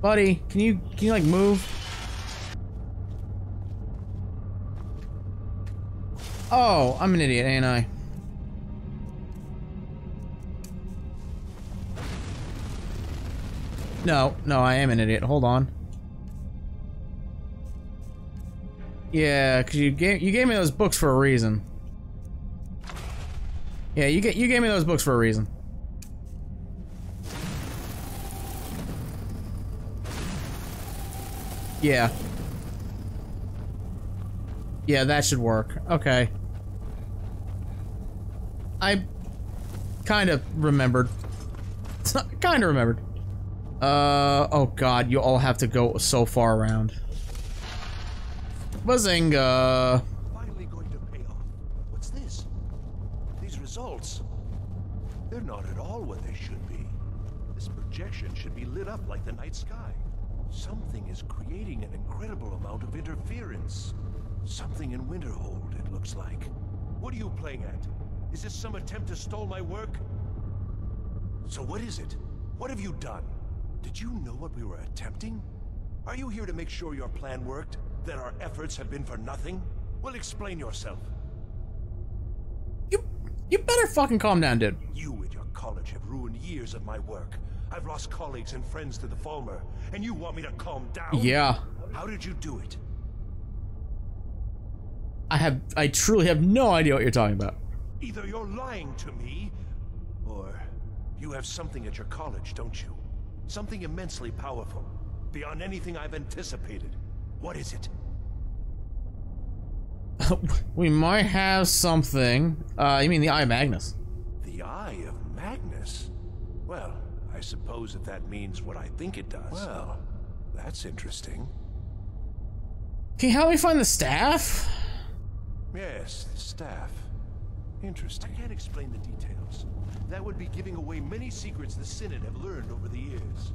Speaker 1: Buddy, can you can you like move? Oh, I'm an idiot, ain't I? No, no, I am an idiot. Hold on. Yeah, cause you gave you gave me those books for a reason. Yeah, you get you gave me those books for a reason. Yeah. Yeah, that should work. Okay. I kind of remembered. It's not kind of remembered. Uh, oh god, you all have to go so far around. Bazinga!
Speaker 3: Finally going to pay off. What's this? These results. They're not at all what they should be. This projection should be lit up like the night sky. Something is creating an incredible amount of interference. Something in Winterhold, it looks like. What are you playing at? Is this some attempt to stall my work? So what is it? What have you done? Did you know what we were attempting? Are you here to make sure your plan worked? That our efforts have been for nothing? Well, explain yourself.
Speaker 1: You, you better fucking calm down, dude.
Speaker 3: You and your college have ruined years of my work. I've lost colleagues and friends to the Falmer, and you want me to calm down?
Speaker 1: Yeah.
Speaker 3: How did you do it?
Speaker 1: I have, I truly have no idea what you're talking about.
Speaker 3: Either you're lying to me, or you have something at your college, don't you? Something immensely powerful, beyond anything I've anticipated. What is it?
Speaker 1: we might have something. Uh, you mean the Eye of Magnus?
Speaker 3: The Eye of Magnus? Well, I suppose if that means what I think it does. Well, that's interesting.
Speaker 1: Can you help me find the staff?
Speaker 3: Yes, the staff. Interesting. I can't explain the details. That would be giving away many secrets the Synod have learned over the years.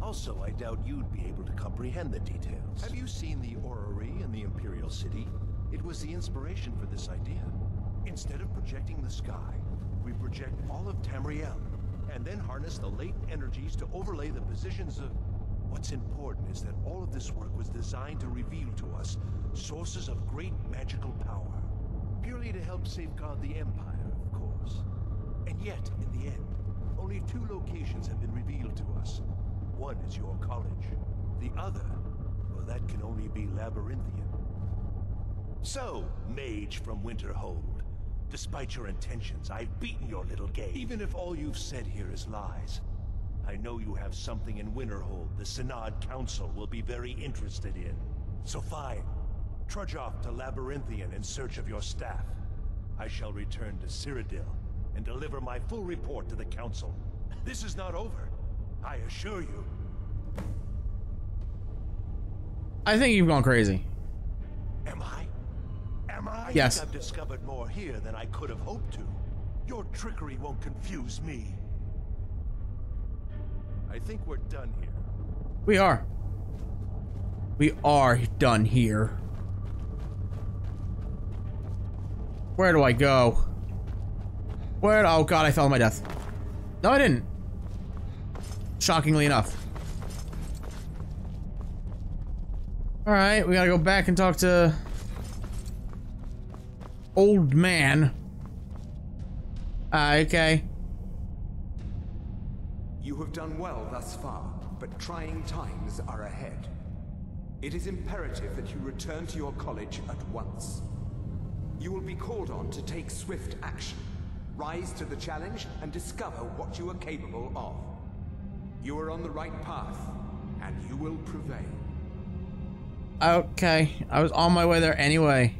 Speaker 3: Also, I doubt you'd be able to comprehend the details. Have you seen the orrery in the Imperial City? It was the inspiration for this idea. Instead of projecting the sky, we project all of Tamriel, and then harness the latent energies to overlay the positions of... What's important is that all of this work was designed to reveal to us sources of great magical power. Purely to help safeguard the Empire, of course. And yet, in the end, only two locations have been revealed to us. One is your college. The other, well, that can only be Labyrinthian. So, mage from Winterhold, despite your intentions, I've beaten your little game. Even if all you've said here is lies, I know you have something in Winterhold the Synod Council will be very interested in. So fine, trudge off to Labyrinthian in search of your staff. I shall return to Cyrodiil and deliver my full report to the Council. This is not over. I assure you.
Speaker 1: I think you've gone crazy.
Speaker 3: Am I? Am I?
Speaker 1: Yes.
Speaker 3: I've discovered more here than I could have hoped to. Your trickery won't confuse me. I think we're done here.
Speaker 1: We are. We are done here. Where do I go? Where? Oh god, I fell to my death. No, I didn't. Shockingly enough. Alright, we gotta go back and talk to... Old man. Ah, okay.
Speaker 4: You have done well thus far, but trying times are ahead. It is imperative that you return to your college at once. You will be called on to take swift action, rise to the challenge, and discover what you are capable of. You are on the right path, and you will prevail.
Speaker 1: Okay, I was on my way there anyway.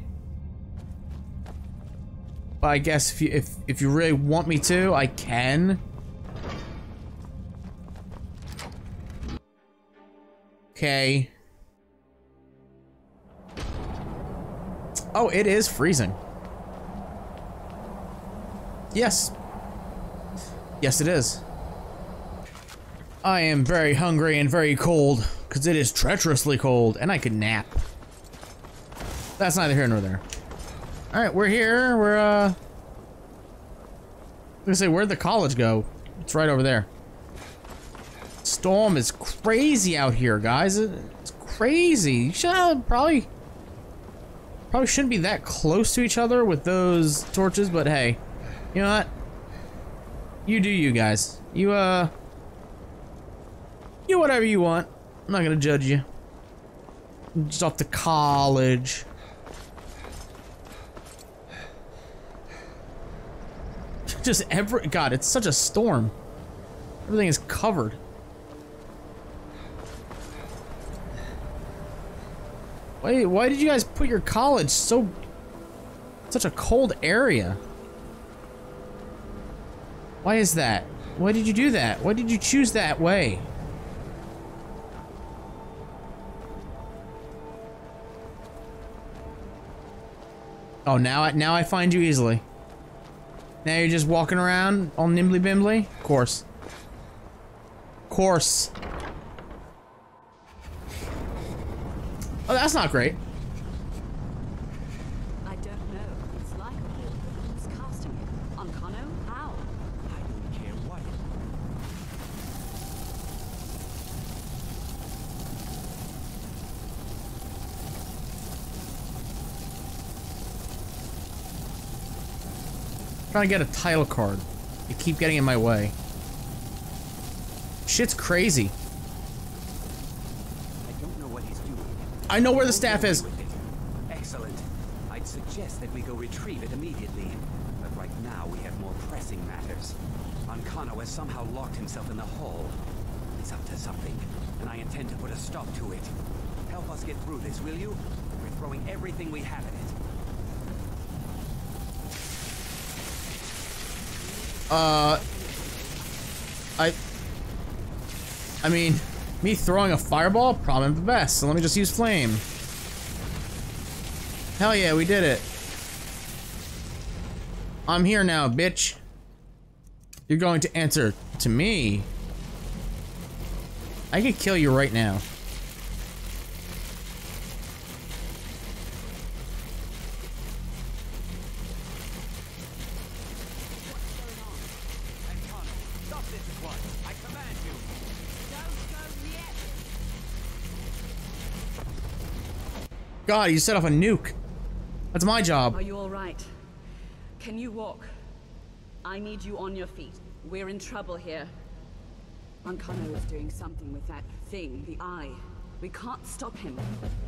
Speaker 1: I guess if you if if you really want me to, I can. Okay. Oh, it is freezing. Yes. Yes, it is. I am very hungry and very cold, because it is treacherously cold, and I could nap. That's neither here nor there. Alright, we're here. We're, uh... I was gonna say, where'd the college go? It's right over there. Storm is crazy out here, guys. It's crazy. You should have probably... Probably shouldn't be that close to each other with those torches, but hey. You know what? You do you guys. You, uh... You whatever you want. I'm not gonna judge you. Just off to college. Just every- God, it's such a storm. Everything is covered. Why, why did you guys put your college so... Such a cold area? Why is that? Why did you do that? Why did you choose that way? Oh, now I, now I find you easily. Now you're just walking around all nimbly bimbly? Of course. Of course. Oh, that's not great.
Speaker 5: I don't know. It's like who's casting it? Ankano? How?
Speaker 2: I don't care what.
Speaker 1: Trying to get a title card. You keep getting in my way. Shit's crazy.
Speaker 2: I don't know what he's doing.
Speaker 1: I know where the staff is.
Speaker 2: away with it. Excellent. I'd suggest that we go retrieve it immediately. But right now we have more pressing matters. Ankano has somehow locked himself in the hall. He's up to something, and I intend to put a stop to it. Help us get through this, will you? We're throwing everything we have at it.
Speaker 1: Uh, I, I mean, me throwing a fireball probably the best. So let me just use flame. Hell yeah, we did it. I'm here now, bitch. You're going to answer to me. I could kill you right now.
Speaker 2: Ankano, stop this at once. I command you.
Speaker 1: God, you set off a nuke. That's my job.
Speaker 5: Are you all right? Can you walk? I need you on your feet. We're in trouble here. Ankano is doing something with that thing, the eye. We can't stop him.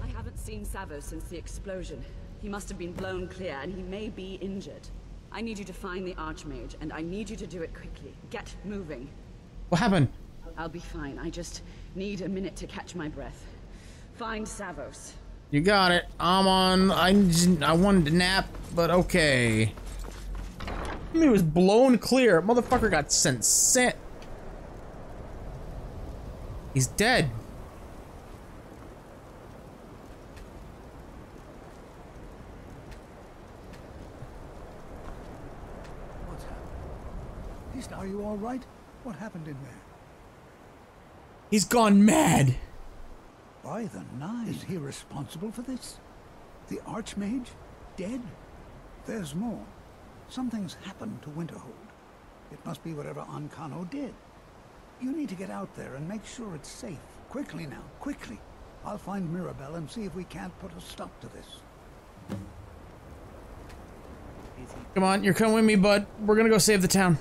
Speaker 5: I haven't seen Savos since the explosion. He must have been blown clear, and he may be injured. I need you to find the Archmage, and I need you to do it quickly. Get moving.
Speaker 1: What happened?
Speaker 5: I'll be fine. I just need a minute to catch my breath. Find Savos.
Speaker 1: You got it. I'm on. I I wanted to nap, but okay. I mean, it was blown clear. Motherfucker got sent sent. He's dead.
Speaker 6: What's happened? Are you all right? What happened in there?
Speaker 1: He's gone mad.
Speaker 6: By the nine. Is he responsible for this? The Archmage? Dead? There's more. Something's happened to Winterhold. It must be whatever Ankano did. You need to get out there and make sure it's safe. Quickly now, quickly. I'll find Mirabelle and see if we can't put a stop to this.
Speaker 1: Come on, you're coming with me, bud. We're gonna go save the town.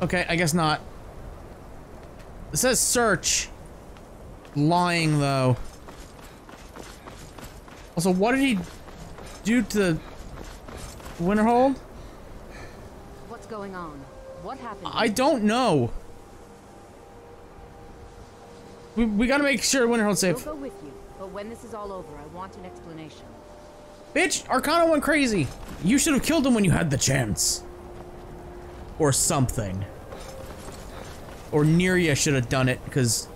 Speaker 1: Okay, I guess not. It says search. Lying, though. Also, what did he do to the Winterhold?
Speaker 7: What's going on? What happened?
Speaker 1: I don't know. We, we gotta make sure Winterhold's safe.
Speaker 7: We'll go with you, but when this is all over, I want an explanation.
Speaker 1: Bitch, Arcana went crazy. You should have killed him when you had the chance. Or something. Or Neria should have done it, because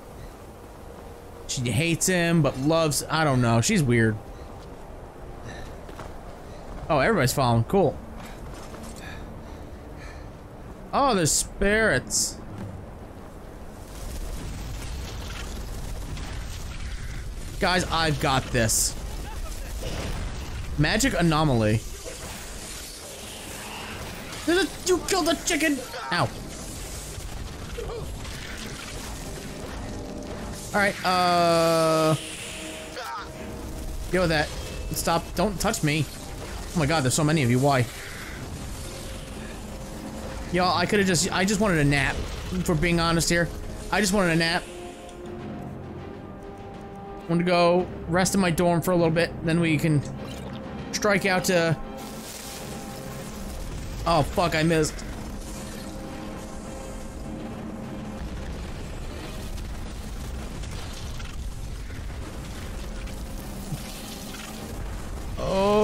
Speaker 1: she hates him, but loves... I don't know. She's weird. Oh, everybody's following. Cool. Oh, there's spirits. Guys, I've got this. Magic anomaly. A, you killed the chicken! Ow. Alright, uh... Deal with that. Stop. Don't touch me. Oh my god, there's so many of you. Why? Y'all, I could have just- I just wanted a nap. For being honest here. I just wanted a nap. Want to go rest in my dorm for a little bit, then we can strike out to... Oh, fuck, I missed.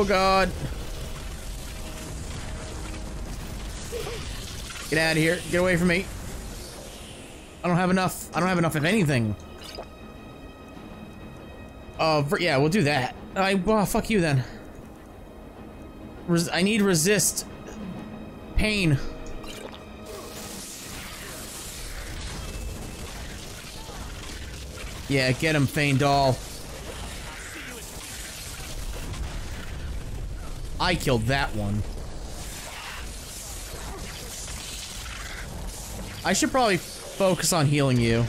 Speaker 1: Oh, God. Get out of here. Get away from me. I don't have enough. I don't have enough of anything. Uh, yeah, we'll do that. I, well, fuck you then. Res I need resist pain. Yeah, get him, Fane I killed that one. I should probably focus on healing you.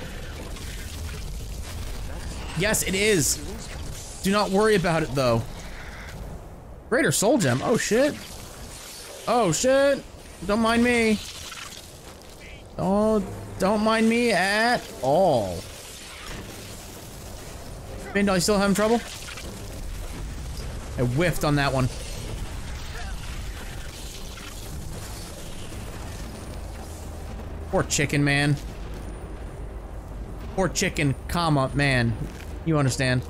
Speaker 1: Yes, it is. Do not worry about it, though. Greater Soul Gem. Oh, shit. Oh, shit. Don't mind me. Oh, don't mind me at all. Faendal, you still having trouble? I whiffed on that one. Poor chicken, man. Poor chicken, comma, man. You understand.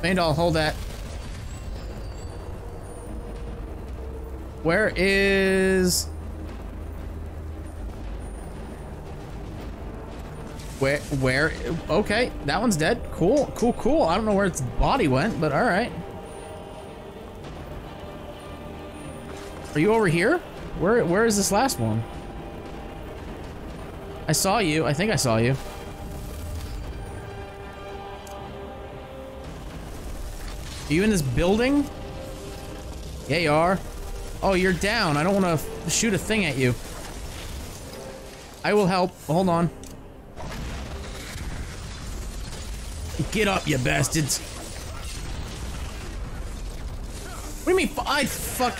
Speaker 1: Faendal, hold that. Where is... Where, where, okay, that one's dead. Cool, cool, cool. I don't know where its body went, but alright. Are you over here? Where, where is this last one? I saw you. I think I saw you. Are you in this building? Yeah, you are. Oh, you're down. I don't want to shoot a thing at you. I will help. Hold on. Get up, you bastards. What do you mean? I fuck.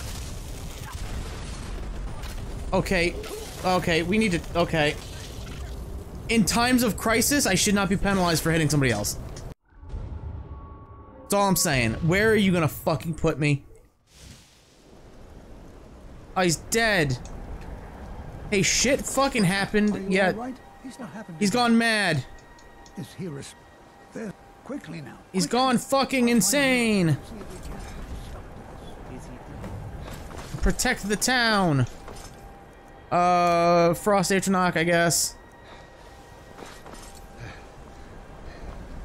Speaker 1: Okay. Okay, we need to. Okay. In times of crisis, I should not be penalized for hitting somebody else. That's all I'm saying. Where are you gonna fucking put me? Oh, he's dead. Hey, shit fucking happened. Yeah,
Speaker 6: right? He's
Speaker 1: he's gone mad.
Speaker 6: Is he there? Quickly now.
Speaker 1: He's
Speaker 6: quickly.
Speaker 1: gone fucking insane.
Speaker 6: See if we can stop this.
Speaker 1: Protect the town. Uh, Frost Atronach, I guess.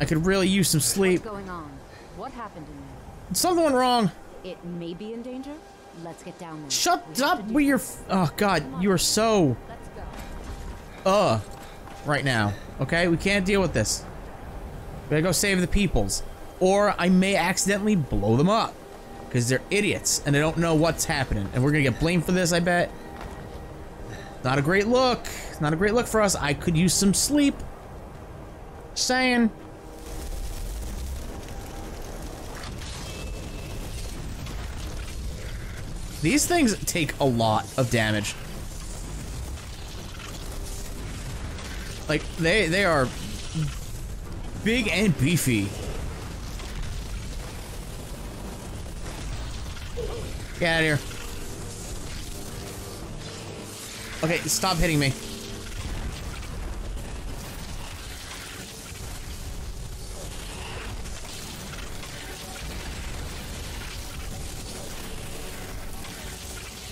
Speaker 1: I could really use some sleep.
Speaker 7: What's going on? What happened in there?
Speaker 1: Something went wrong.
Speaker 7: It may be in danger. Let's get down there.
Speaker 1: Shut
Speaker 7: We
Speaker 1: up with your. Oh god, you are so uh right now. Okay, we can't deal with this. We gotta go save the peoples, or I may accidentally blow them up because they're idiots and they don't know what's happening, and we're gonna get blamed for this. I bet. Not a great look. Not a great look for us. I could use some sleep. Saying. These things take a lot of damage. Like they they are big and beefy. Get out of here. Okay, stop hitting me.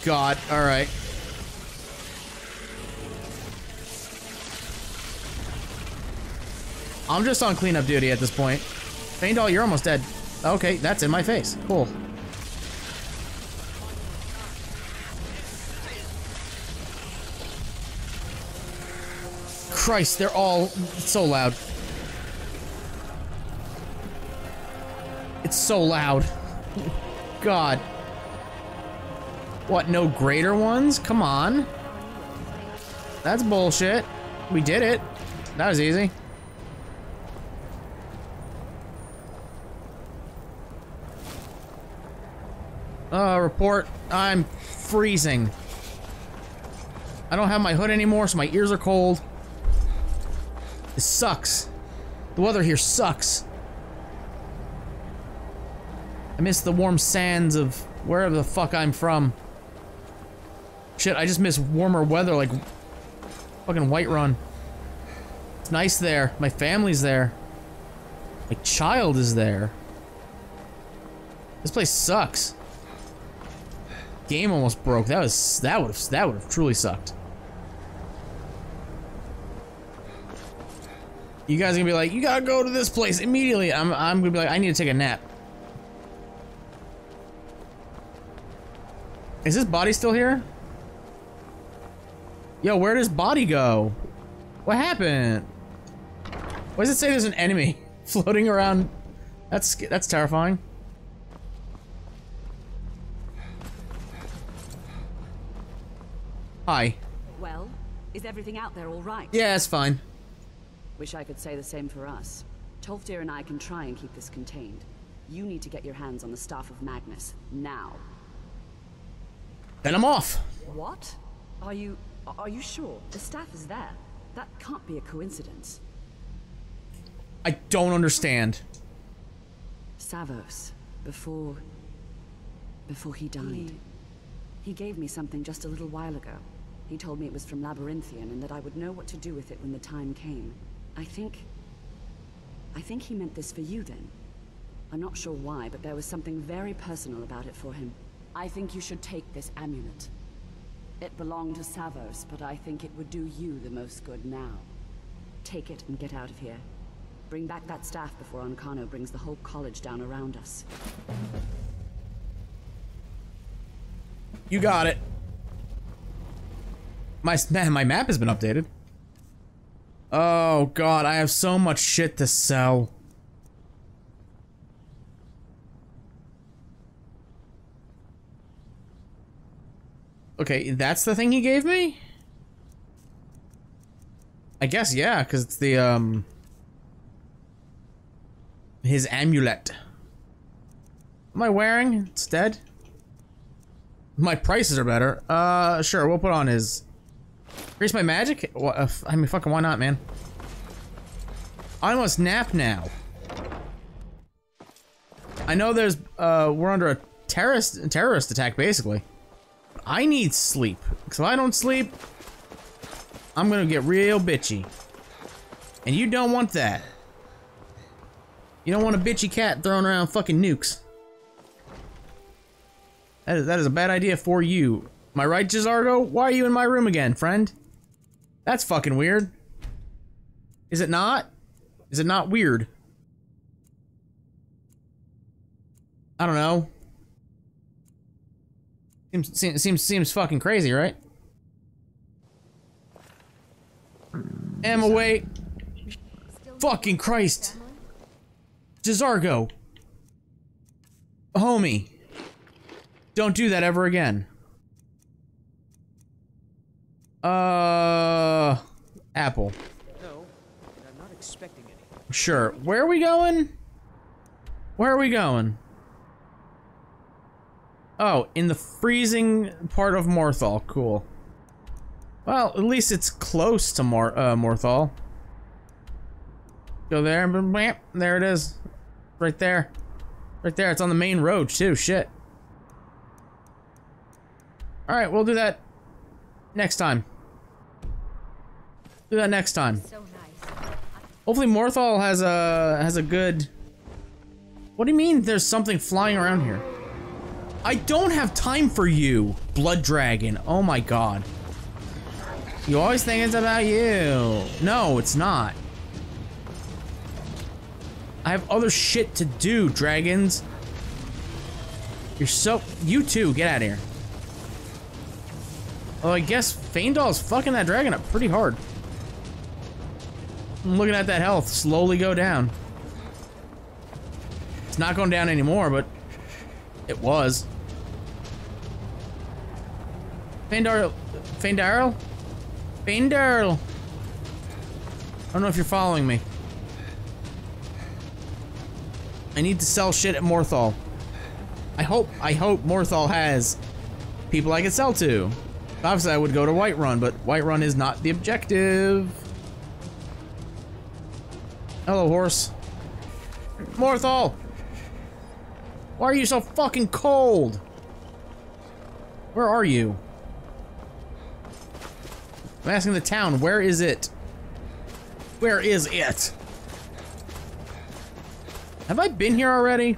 Speaker 1: God, alright. I'm just on cleanup duty at this point. Faendal, you're almost dead. Okay, that's in my face. Cool. Christ, they're all so loud. It's so loud. God. What, no greater ones? Come on. That's bullshit. We did it. That was easy. Uh, report. I'm freezing. I don't have my hood anymore, so my ears are cold. This sucks. The weather here sucks. I miss the warm sands of wherever the fuck I'm from. Shit, I just miss warmer weather like fucking Whiterun. It's nice there. My family's there. My child is there. This place sucks. Game almost broke. That was that would that would have truly sucked. You guys are gonna be like, you gotta go to this place immediately. I'm I'm gonna be like, I need to take a nap. Is this body still here? Yo, where does body go? What happened? Why does it say there's an enemy floating around? That's that's terrifying. Hi.
Speaker 5: Well, is everything out there all right?
Speaker 1: Yeah, it's fine.
Speaker 5: Wish I could say the same for us. Tolfdir and I can try and keep this contained. You need to get your hands on the Staff of Magnus, now.
Speaker 1: Then I'm off.
Speaker 5: What? Are you... are you sure? The staff is there. That can't be a coincidence.
Speaker 1: I don't understand.
Speaker 5: Savos, before... before he died. He gave me something just a little while ago. He told me it was from Labyrinthian and that I would know what to do with it when the time came. I think... I think he meant this for you then. I'm not sure why, but there was something very personal about it for him. I think you should take this amulet. It belonged to Savos, but I think it would do you the most good now. Take it and get out of here. Bring back that staff before Ancano brings the whole college down around us.
Speaker 1: You got it. My man, my map has been updated. Oh god, I have so much shit to sell. Okay, that's the thing he gave me? I guess, yeah, because it's the, um... His amulet. Am I wearing instead? My prices are better. Uh, sure, we'll put on his... Increase my magic? Uh, I mean, fucking why not, man? I almost nap now. I know there's, uh, we're under a terrorist, terrorist attack, basically. I need sleep. Because if I don't sleep, I'm gonna get real bitchy. And you don't want that. You don't want a bitchy cat throwing around fucking nukes. That is, that is a bad idea for you. Am I right, J'zargo? Why are you in my room again, friend? That's fucking weird. Is it not? Is it not weird? I don't know. Seems seems seems, fucking crazy, right? Emma, wait. Fucking Christ. J'zargo. Homie. Don't do that ever again. Uh, Apple.
Speaker 8: No, I'm not expecting any.
Speaker 1: Sure. Where are we going? Where are we going? Oh, in the freezing part of Morthal. Cool. Well, at least it's close to Mor uh, Morthal. Go there, and bam, there it is. Right there. Right there, it's on the main road too, shit. Alright, we'll do that next time. Do that next time. Hopefully Morthal has a has a good What do you mean there's something flying around here? I don't have time for you, Blood Dragon. Oh my god. You always think it's about you. No, it's not. I have other shit to do, dragons. You're so... You too, get out of here. Oh, I guess Faendal's fucking that dragon up pretty hard. I'm looking at that health slowly go down. It's not going down anymore, but it was. Faendar... Faendarl? Faendarl! I don't know if you're following me. I need to sell shit at Morthal. I hope, I hope Morthal has people I can sell to. Obviously, I would go to Whiterun, but Whiterun is not the objective. Hello, horse. Morthal! Why are you so fucking cold? Where are you? I'm asking the town, where is it? Where is it? Have I been here already?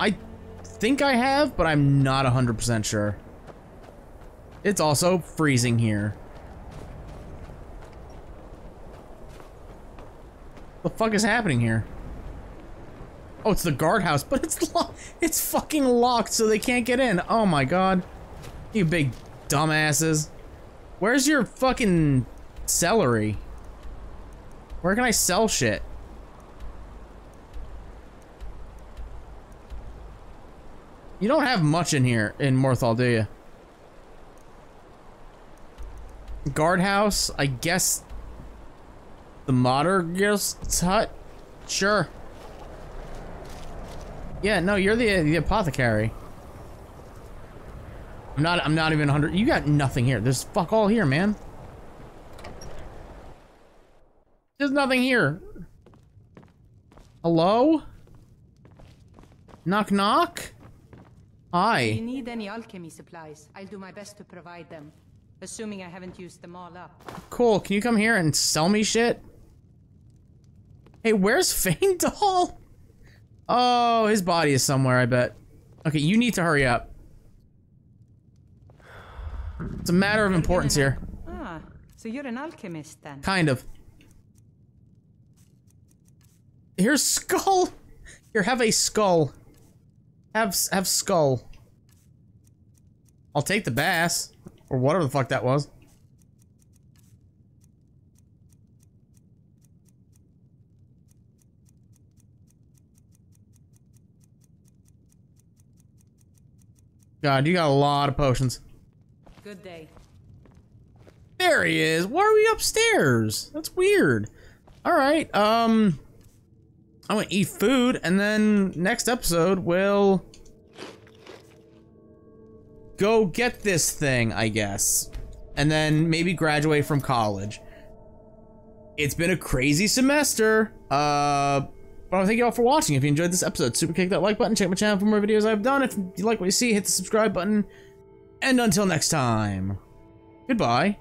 Speaker 1: I think I have, but I'm not 100% sure. It's also freezing here. What the fuck is happening here? Oh, it's the guardhouse, but it's locked. It's fucking locked, so they can't get in. Oh my god. You big dumbasses. Where's your fucking celery? Where can I sell shit? You don't have much in here in Morthal, do you? Guardhouse, I guess the Thaumaturgist hut? Sure. Yeah, no, you're the the apothecary. I'm not I'm not even 100. You got nothing here. There's fuck all here, man. There's nothing here. Hello? Knock knock? Hi.
Speaker 9: If you need any alchemy supplies, I'll do my best to provide them. Assuming I haven't used them all up.
Speaker 1: Cool, can you come here and sell me shit? Hey, where's Faendal? Oh, his body is somewhere, I bet. Okay, you need to hurry up. It's a matter of importance here.
Speaker 9: Ah, so you're an alchemist then?
Speaker 1: Kind of. Here's skull. Here, have a skull. Have have skull. I'll take the bass or whatever the fuck that was. God, you got a lot of potions.
Speaker 9: Good day.
Speaker 1: There he is. Why are we upstairs? That's weird. All right. Um, I'm gonna eat food, and then next episode we'll go get this thing, I guess, and then maybe graduate from college. It's been a crazy semester. Uh. To thank you all for watching. If you enjoyed this episode, super kick that like button, check my channel for more videos I've done. If you like what you see, hit the subscribe button. And until next time, goodbye.